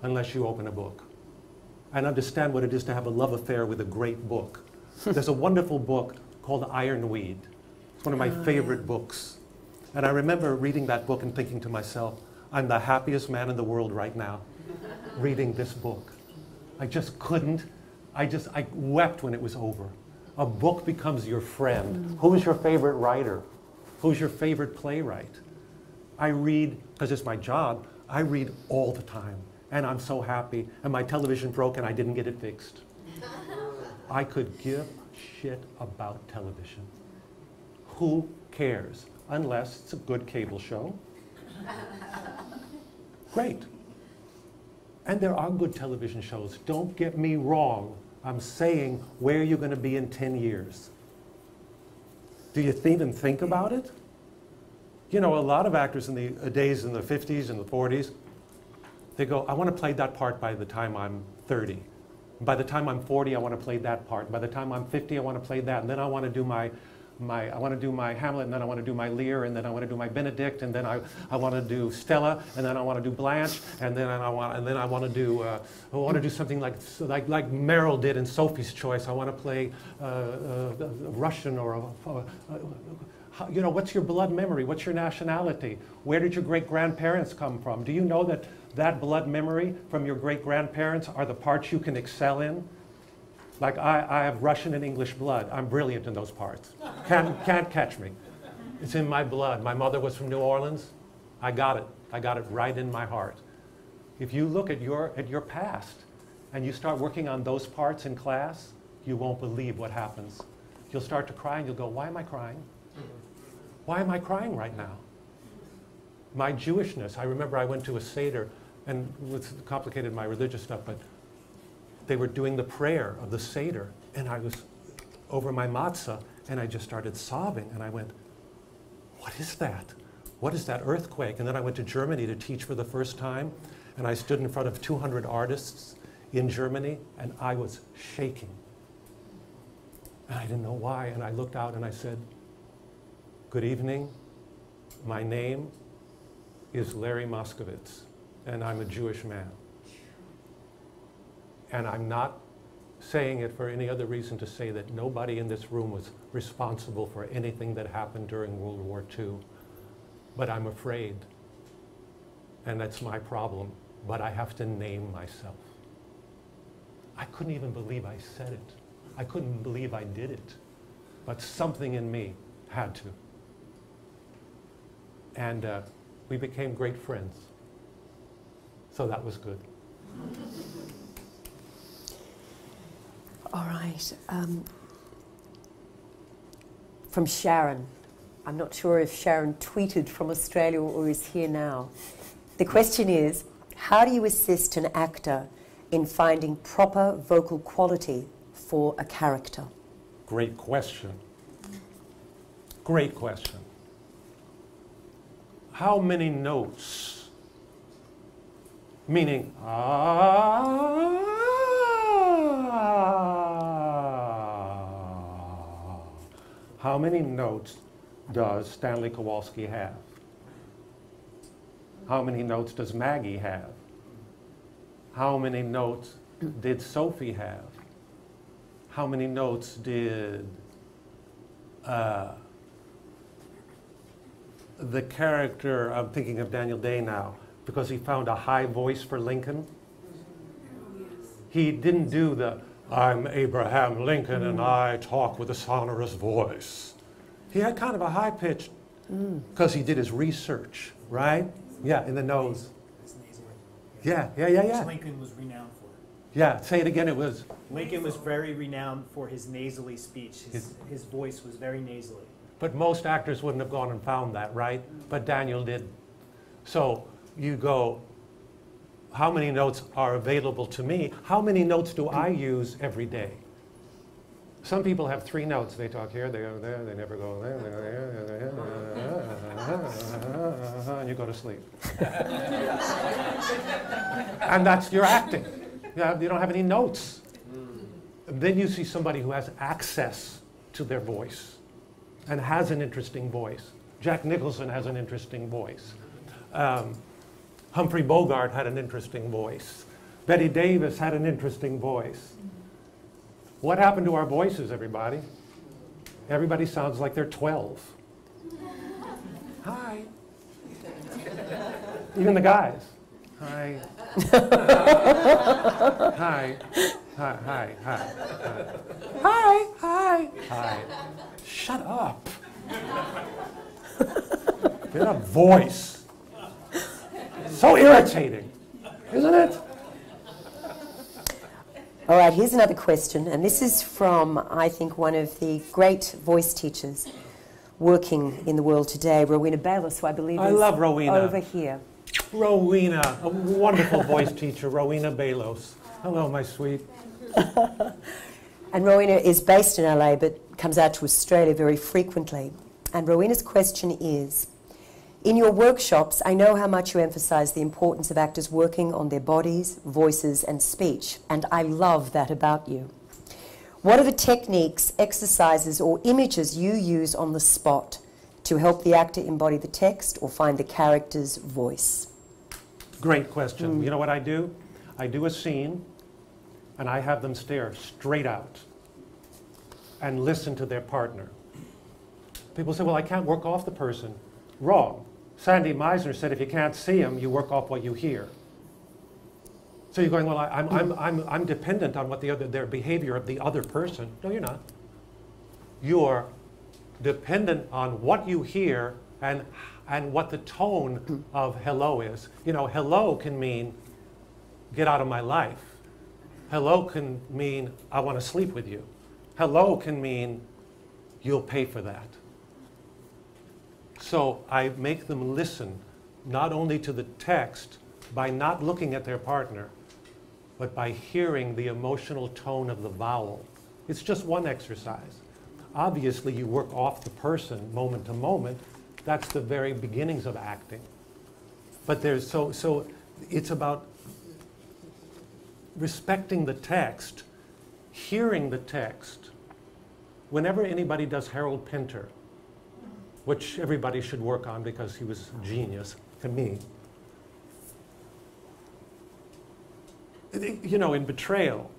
unless you open a book and understand what it is to have a love affair with a great book. There's a wonderful book called Ironweed. It's one of my oh, favorite books. And I remember reading that book and thinking to myself, I'm the happiest man in the world right now reading this book. I just couldn't. I just, I wept when it was over. A book becomes your friend. Who's your favorite writer? Who's your favorite playwright? I read, because it's my job, I read all the time and I'm so happy. And my television broke and I didn't get it fixed. I could give shit about television. Who cares? Unless it's a good cable show. Great. And there are good television shows. Don't get me wrong. I'm saying where are you're going to be in 10 years. Do you even think about it? You know, a lot of actors in the uh, days in the 50s and the 40s, they go, I want to play that part by the time I'm 30. By the time I'm 40, I want to play that part. By the time I'm 50, I want to play that. And then I want to do my, my I want to do my Hamlet, and then I want to do my Lear, and then I want to do my Benedick, and then I, I want to do Stella, and then I want to do Blanche, and then I want, and then I want to do, uh, I want to do something like, like, like Meryl did in Sophie's Choice. I want to play uh, uh, Russian or, a, a, a, you know, what's your blood memory? What's your nationality? Where did your great grandparents come from? Do you know that that blood memory from your great grandparents are the parts you can excel in. Like I, I have Russian and English blood. I'm brilliant in those parts. Can't, can't catch me. It's in my blood. My mother was from New Orleans. I got it. I got it right in my heart. If you look at your, at your past and you start working on those parts in class, you won't believe what happens. You'll start to cry and you'll go, why am I crying? Why am I crying right now? My Jewishness, I remember I went to a Seder and it's complicated my religious stuff, but they were doing the prayer of the Seder, and I was over my matzah, and I just started sobbing, and I went, what is that? What is that earthquake? And then I went to Germany to teach for the first time, and I stood in front of 200 artists in Germany, and I was shaking. And I didn't know why, and I looked out and I said, good evening, my name is Larry Moskovitz and I'm a Jewish man. And I'm not saying it for any other reason to say that nobody in this room was responsible for anything that happened during World War II. But I'm afraid, and that's my problem, but I have to name myself. I couldn't even believe I said it. I couldn't believe I did it. But something in me had to. And uh, we became great friends. So that was good. All right. Um, from Sharon. I'm not sure if Sharon tweeted from Australia or is here now. The question is How do you assist an actor in finding proper vocal quality for a character? Great question. Great question. How many notes? Meaning, ah. How many notes does Stanley Kowalski have? How many notes does Maggie have? How many notes did Sophie have? How many notes did uh, the character, I'm thinking of Daniel Day now, because he found a high voice for Lincoln? He didn't do the I'm Abraham Lincoln and I talk with a sonorous voice. He had kind of a high pitched, because mm. he did his research, right? Yeah, in the nose. Yeah, yeah, yeah, yeah. Lincoln was renowned for. It. Yeah, say it again. It was Lincoln was very renowned for his nasally speech. His, his voice was very nasally. But most actors wouldn't have gone and found that, right? But Daniel did. So you go, how many notes are available to me? How many notes do I use every day? Some people have three notes. They talk here, they go there, they never go there, they go there, and you go to sleep. and that's your acting. You, you don't have any notes. Then you see somebody who has access to their voice and has an interesting voice. Jack Nicholson has an interesting voice. Um, Humphrey Bogart had an interesting voice. Bette Davis had an interesting voice. What happened to our voices, everybody? Everybody sounds like they're 12. Hi. Even the guys. Hi. hi. Hi, hi, hi. Hi, hi, hi. Shut up. Get a voice. So irritating, isn't it? All right, here's another question, and this is from, I think, one of the great voice teachers working in the world today, Rowena Balos, who I believe I is love Rowena. over here. Rowena, a wonderful voice teacher, Rowena Balos. Hello, my sweet. And Rowena is based in LA but comes out to Australia very frequently. And Rowena's question is In your workshops, I know how much you emphasize the importance of actors working on their bodies, voices, and speech, and I love that about you. What are the techniques, exercises, or images you use on the spot to help the actor embody the text or find the character's voice? Great question. Mm. You know what I do? I do a scene and I have them stare straight out and listen to their partner. People say, well, I can't work off the person. Wrong. Sandy Meisner said if you can't see them, you work off what you hear. So you're going, well, I, I'm, I'm, I'm, I'm dependent on what the other, their behavior of the other person. No, you're not. You're dependent on what you hear and, and what the tone of hello is. You know, hello can mean get out of my life. Hello can mean I want to sleep with you. Hello can mean you'll pay for that. So I make them listen not only to the text by not looking at their partner, but by hearing the emotional tone of the vowel. It's just one exercise. Obviously, you work off the person moment to moment. That's the very beginnings of acting. But there's so so it's about respecting the text, hearing the text. Whenever anybody does Harold Pinter, which everybody should work on because he was genius to me. You know, in Betrayal,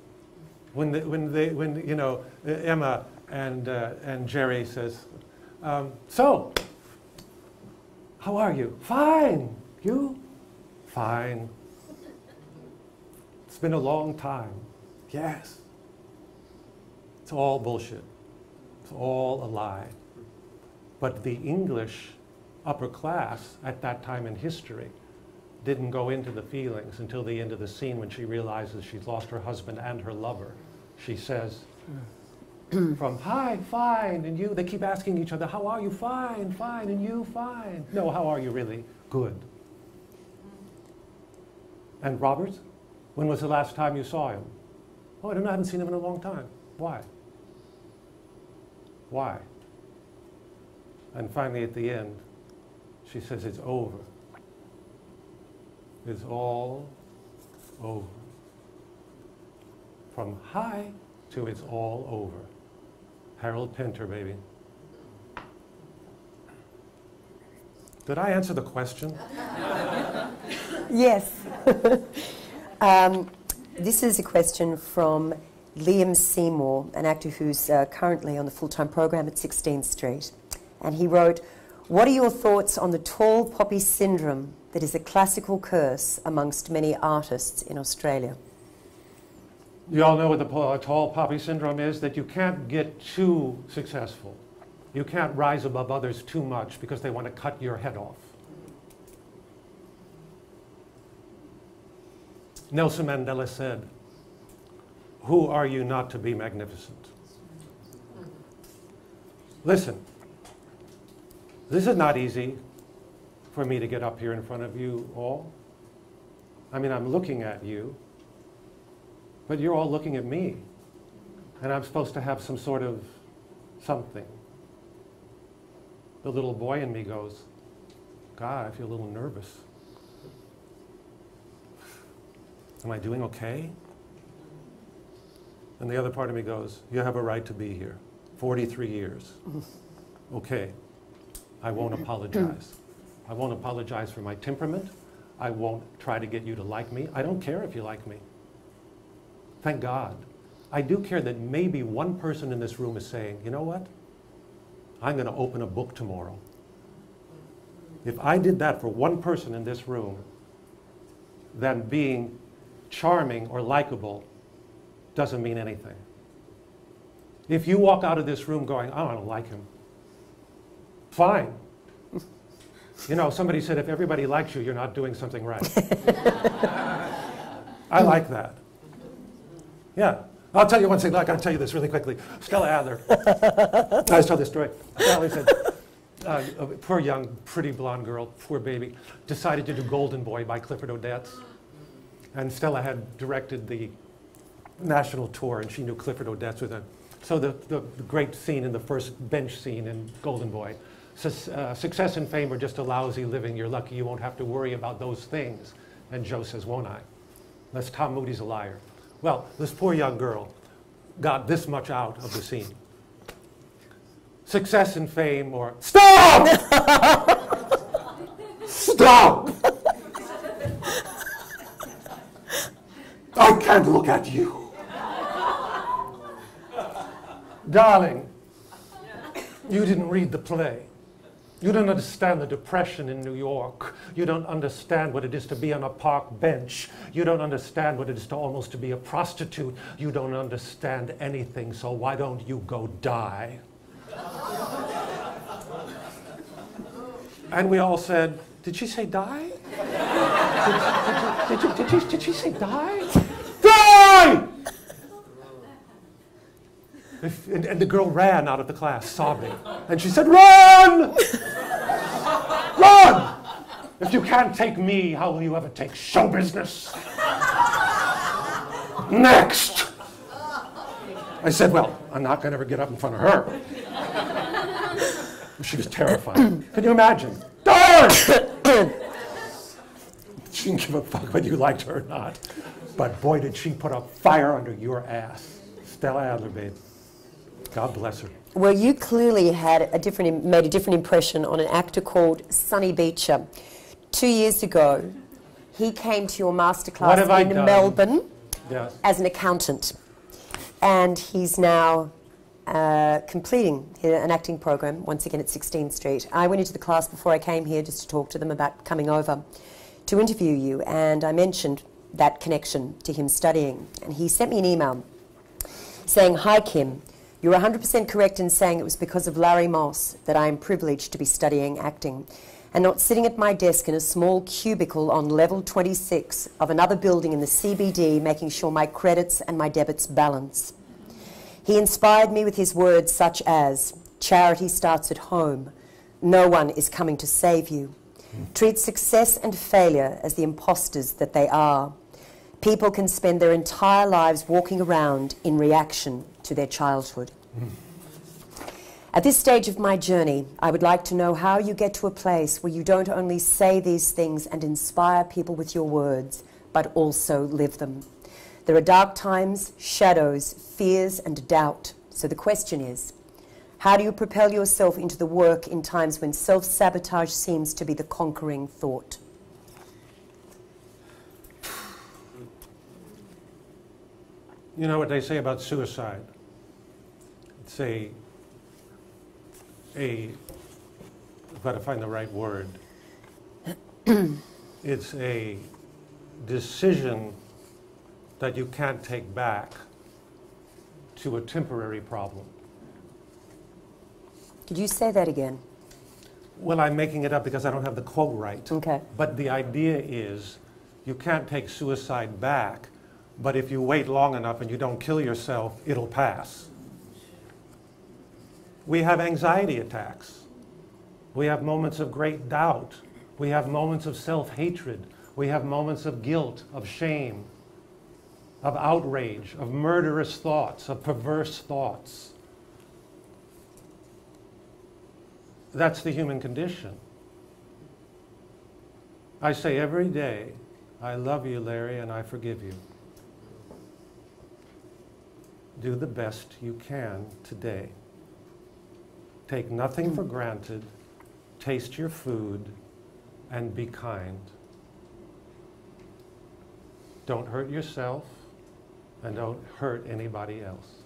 when, the, when, they, when you know, Emma and, uh, and Jerry says, um, so, how are you? Fine. You? Fine. It's been a long time. Yes. It's all bullshit. It's all a lie. But the English upper class at that time in history didn't go into the feelings until the end of the scene when she realizes she's lost her husband and her lover. She says, from hi, fine, and you, they keep asking each other, how are you? Fine, fine, and you, fine. No, how are you really? Good. And Robert, when was the last time you saw him? Oh, I don't know, I haven't seen him in a long time. Why? Why? And finally, at the end, she says, It's over. It's all over. From high to it's all over. Harold Pinter, baby. Did I answer the question? Yes. um, this is a question from Liam Seymour, an actor who's uh, currently on the full time program at 16th Street. And he wrote, What are your thoughts on the tall poppy syndrome that is a classical curse amongst many artists in Australia? You all know what the po- tall poppy syndrome is that you can't get too successful. You can't rise above others too much because they want to cut your head off. Nelson Mandela said, Who are you not to be magnificent? Listen, this is not easy for me to get up here in front of you all. I mean, I'm looking at you, but you're all looking at me. And I'm supposed to have some sort of something. The little boy in me goes, God, I feel a little nervous. Am I doing okay? And the other part of me goes, You have a right to be here. 43 years. Okay. I won't apologize. I won't apologize for my temperament. I won't try to get you to like me. I don't care if you like me. Thank God. I do care that maybe one person in this room is saying, you know what? I'm going to open a book tomorrow. If I did that for one person in this room, then being charming or likable doesn't mean anything. If you walk out of this room going, oh, I don't like him, fine. You know, somebody said if everybody likes you, you're not doing something right. I like that. Yeah. I'll tell you one thing. I got to tell you this really quickly. Stella Adler. I always tell this story. Stella said, uh, a poor young, pretty blonde girl, poor baby, decided to do Golden Boy by Clifford Odets. And Stella had directed the national tour, and she knew Clifford Odets was a. So the, the, the great scene in the first bench scene in Golden Boy. Uh, success and fame are just a lousy living. You're lucky you won't have to worry about those things. And Joe says, won't I? Unless Tom Moody's a liar. Well, this poor young girl got this much out of the scene. Success and fame or stop! stop! I can't look at you. Darling, you didn't read the play. You don't understand the depression in New York. You don't understand what it is to be on a park bench. You don't understand what it is to almost to be a prostitute. You don't understand anything, so why don't you go die? and we all said, Did she say die? Did, did, did, did, did, did she say die? Die! And, and the girl ran out of the class sobbing. And she said! Run! If you can't take me, how will you ever take show business? Next! I said, Well, I'm not going to ever get up in front of her. She was terrified. Can you imagine? Darn! she didn't give a fuck whether you liked her or not. But boy, did she put a fire under your ass. Stella Adler, babe. God bless her. Well, you clearly had a different, made a different impression on an actor called Sonny Beecher. Two years ago, he came to your masterclass in? Melbourne Yes. as an accountant, and he's now uh, completing an acting program once again at 16th Street. I went into the class before I came here just to talk to them about coming over to interview you, and I mentioned that connection to him studying, and he sent me an email saying, Hi, Kim. You're 100% correct in saying it was because of Larry Moss that I am privileged to be studying acting. And not sitting at my desk in a small cubicle on level 26 of another building in the CBD making sure my credits and my debits balance. He inspired me with his words such as charity starts at home, no one is coming to save you. Treat success and failure as the impostors that they are. People can spend their entire lives walking around in reaction to their childhood. At this stage of my journey, I would like to know how you get to a place where you don't only say these things and inspire people with your words, but also live them. There are dark times, shadows, fears, and doubt. So the question is how do you propel yourself into the work in times when self sabotage seems to be the conquering thought? You know what they say about suicide? It's a, a, I've got to find the right word. it's a decision that you can't take back to a temporary problem. Could you say that again? Well, I'm making it up because I don't have the quote right. Okay. But the idea is you can't take suicide back, but if you wait long enough and you don't kill yourself, it'll pass. We have anxiety attacks. We have moments of great doubt. We have moments of self hatred. We have moments of guilt, of shame, of outrage, of murderous thoughts, of perverse thoughts. That's the human condition. I say every day, I love you, Larry, and I forgive you. Do the best you can today. Take nothing for granted, taste your food, and be kind. Don't hurt yourself and don't hurt anybody else.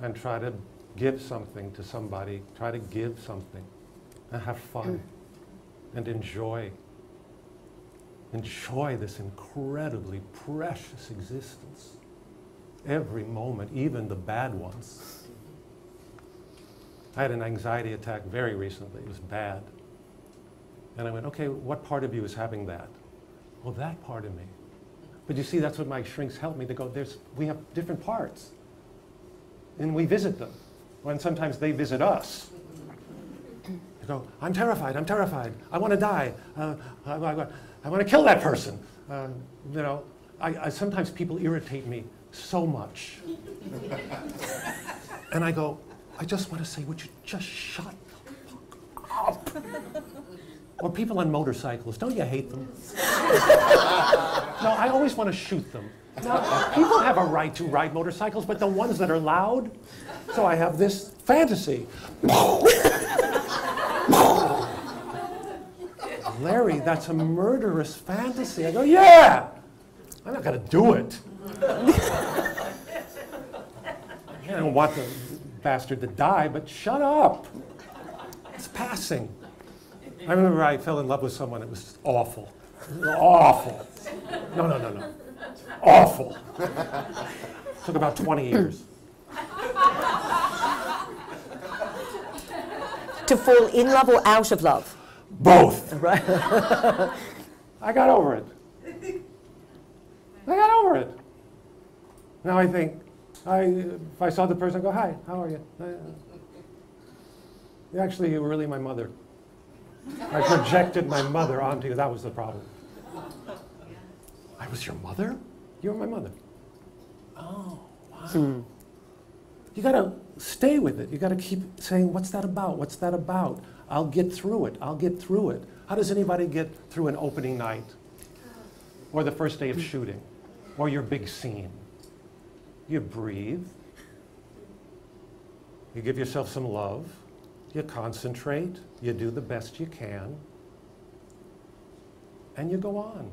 And try to give something to somebody, try to give something and have fun mm. and enjoy. Enjoy this incredibly precious existence. Every moment, even the bad ones. I had an anxiety attack very recently. It was bad. And I went, okay, what part of you is having that? Well, that part of me. But you see, that's what my shrinks help me to go, there's, we have different parts. And we visit them. When sometimes they visit us. You go, I'm terrified, I'm terrified, I want to die, uh, I, I, I want to kill that person. Uh, you know, I, I, sometimes people irritate me so much. and I go, I just want to say, would you just shut the fuck up? or people on motorcycles, don't you hate them? no, I always want to shoot them. Now, people have a right to ride motorcycles, but the ones that are loud, so I have this fantasy. Larry, that's a murderous fantasy. I go, yeah, I'm not going to do it. I don't want the bastard to die, but shut up. It's passing. I remember I fell in love with someone. It was awful. It was awful. No, no, no, no. Awful. Took about 20 years. to fall in love or out of love? Both. Right. I got over it. I got over it. Now I think, I, if I saw the person, I go, hi, how are you? Uh, actually, you were really my mother. I projected my mother onto you. That was the problem. I was your mother? You were my mother. Oh, wow. Hmm. You got to stay with it. You got to keep saying, what's that about? What's that about? I'll get through it. I'll get through it. How does anybody get through an opening night? Or the first day of shooting? Or your big scene? You breathe. You give yourself some love. You concentrate. You do the best you can. And you go on.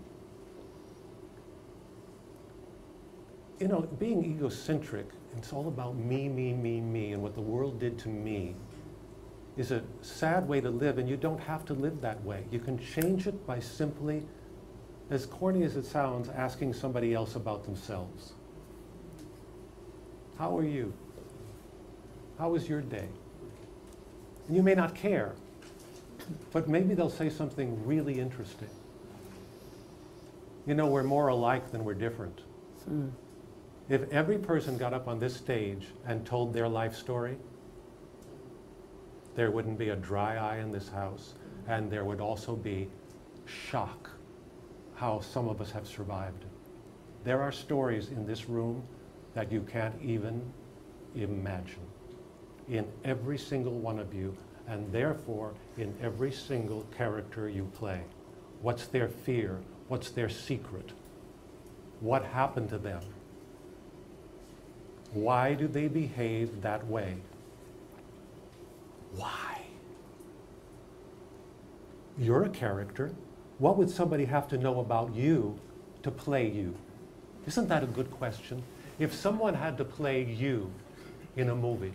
You know, being egocentric it's all about me, me, me, me, and what the world did to me is a sad way to live, and you don't have to live that way. You can change it by simply, as corny as it sounds, asking somebody else about themselves. How are you? How was your day? And you may not care, but maybe they'll say something really interesting. You know, we're more alike than we're different. Mm. If every person got up on this stage and told their life story, there wouldn't be a dry eye in this house, and there would also be shock how some of us have survived. There are stories in this room that you can't even imagine in every single one of you, and therefore in every single character you play. What's their fear? What's their secret? What happened to them? Why do they behave that way? Why? You're a character. What would somebody have to know about you to play you? Isn't that a good question? If someone had to play you in a movie,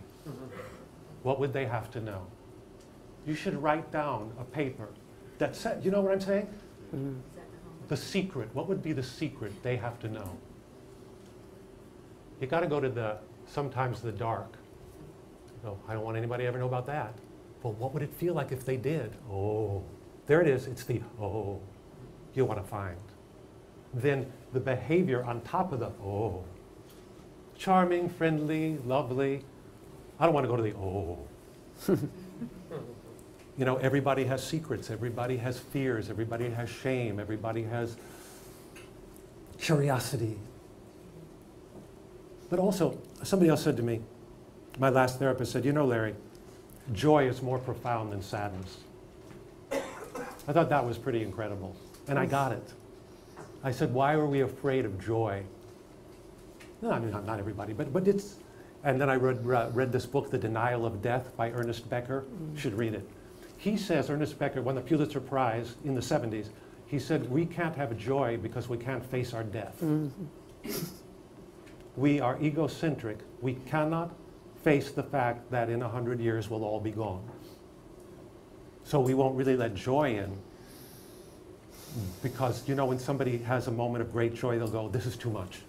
what would they have to know? You should write down a paper that said, you know what I'm saying? Mm. The secret. What would be the secret they have to know? You got to go to the sometimes the dark. You go, I don't want anybody to ever know about that. But what would it feel like if they did? Oh, there it is. It's the oh you want to find. Then the behavior on top of the oh. Charming, friendly, lovely. I don't want to go to the oh. you know, everybody has secrets, everybody has fears, everybody has shame, everybody has curiosity. But also, somebody else said to me, my last therapist said, You know, Larry, joy is more profound than sadness. I thought that was pretty incredible. And I got it. I said, Why are we afraid of joy? No, I mean, not, not everybody, but, but it's. And then I read, uh, read this book, The Denial of Death by Ernest Becker. Mm. should read it. He says, Ernest Becker won the Pulitzer Prize in the 70s. He said, We can't have joy because we can't face our death. Mm-hmm. we are egocentric. We cannot face the fact that in 100 years we'll all be gone. So we won't really let joy in because, you know, when somebody has a moment of great joy, they'll go, This is too much.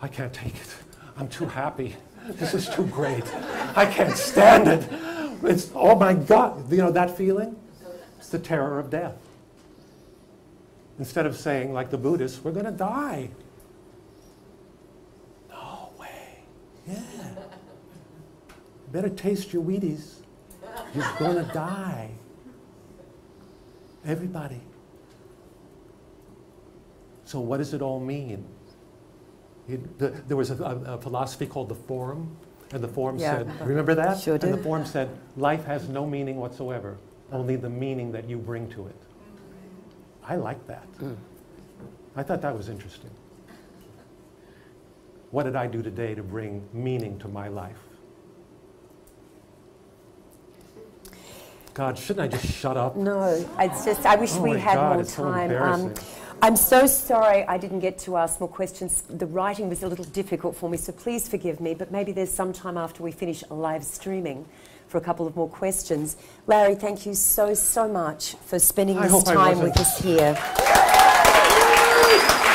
I can't take it. I'm too happy. This is too great. I can't stand it. It's, oh my God. You know that feeling? It's the terror of death. Instead of saying, like the Buddhists, we're going to die. No way. Yeah. Better taste your Wheaties. You're going to die. Everybody. So, what does it all mean? The, there was a, a, a, philosophy called the Forum, and the Forum yeah, said, remember that? Sure and the Forum said, life has no meaning whatsoever, only the meaning that you bring to it. I like that. Mm. I thought that was interesting. What did I do today to bring meaning to my life? God, shouldn't I just shut up? No, it's just, I wish oh we had God, more time. Um, I'm so sorry I didn't get to ask more questions. The writing was a little difficult for me, so please forgive me. But maybe there's some time after we finish live streaming for a couple of more questions. Larry, thank you so, so much for spending I this time with us here.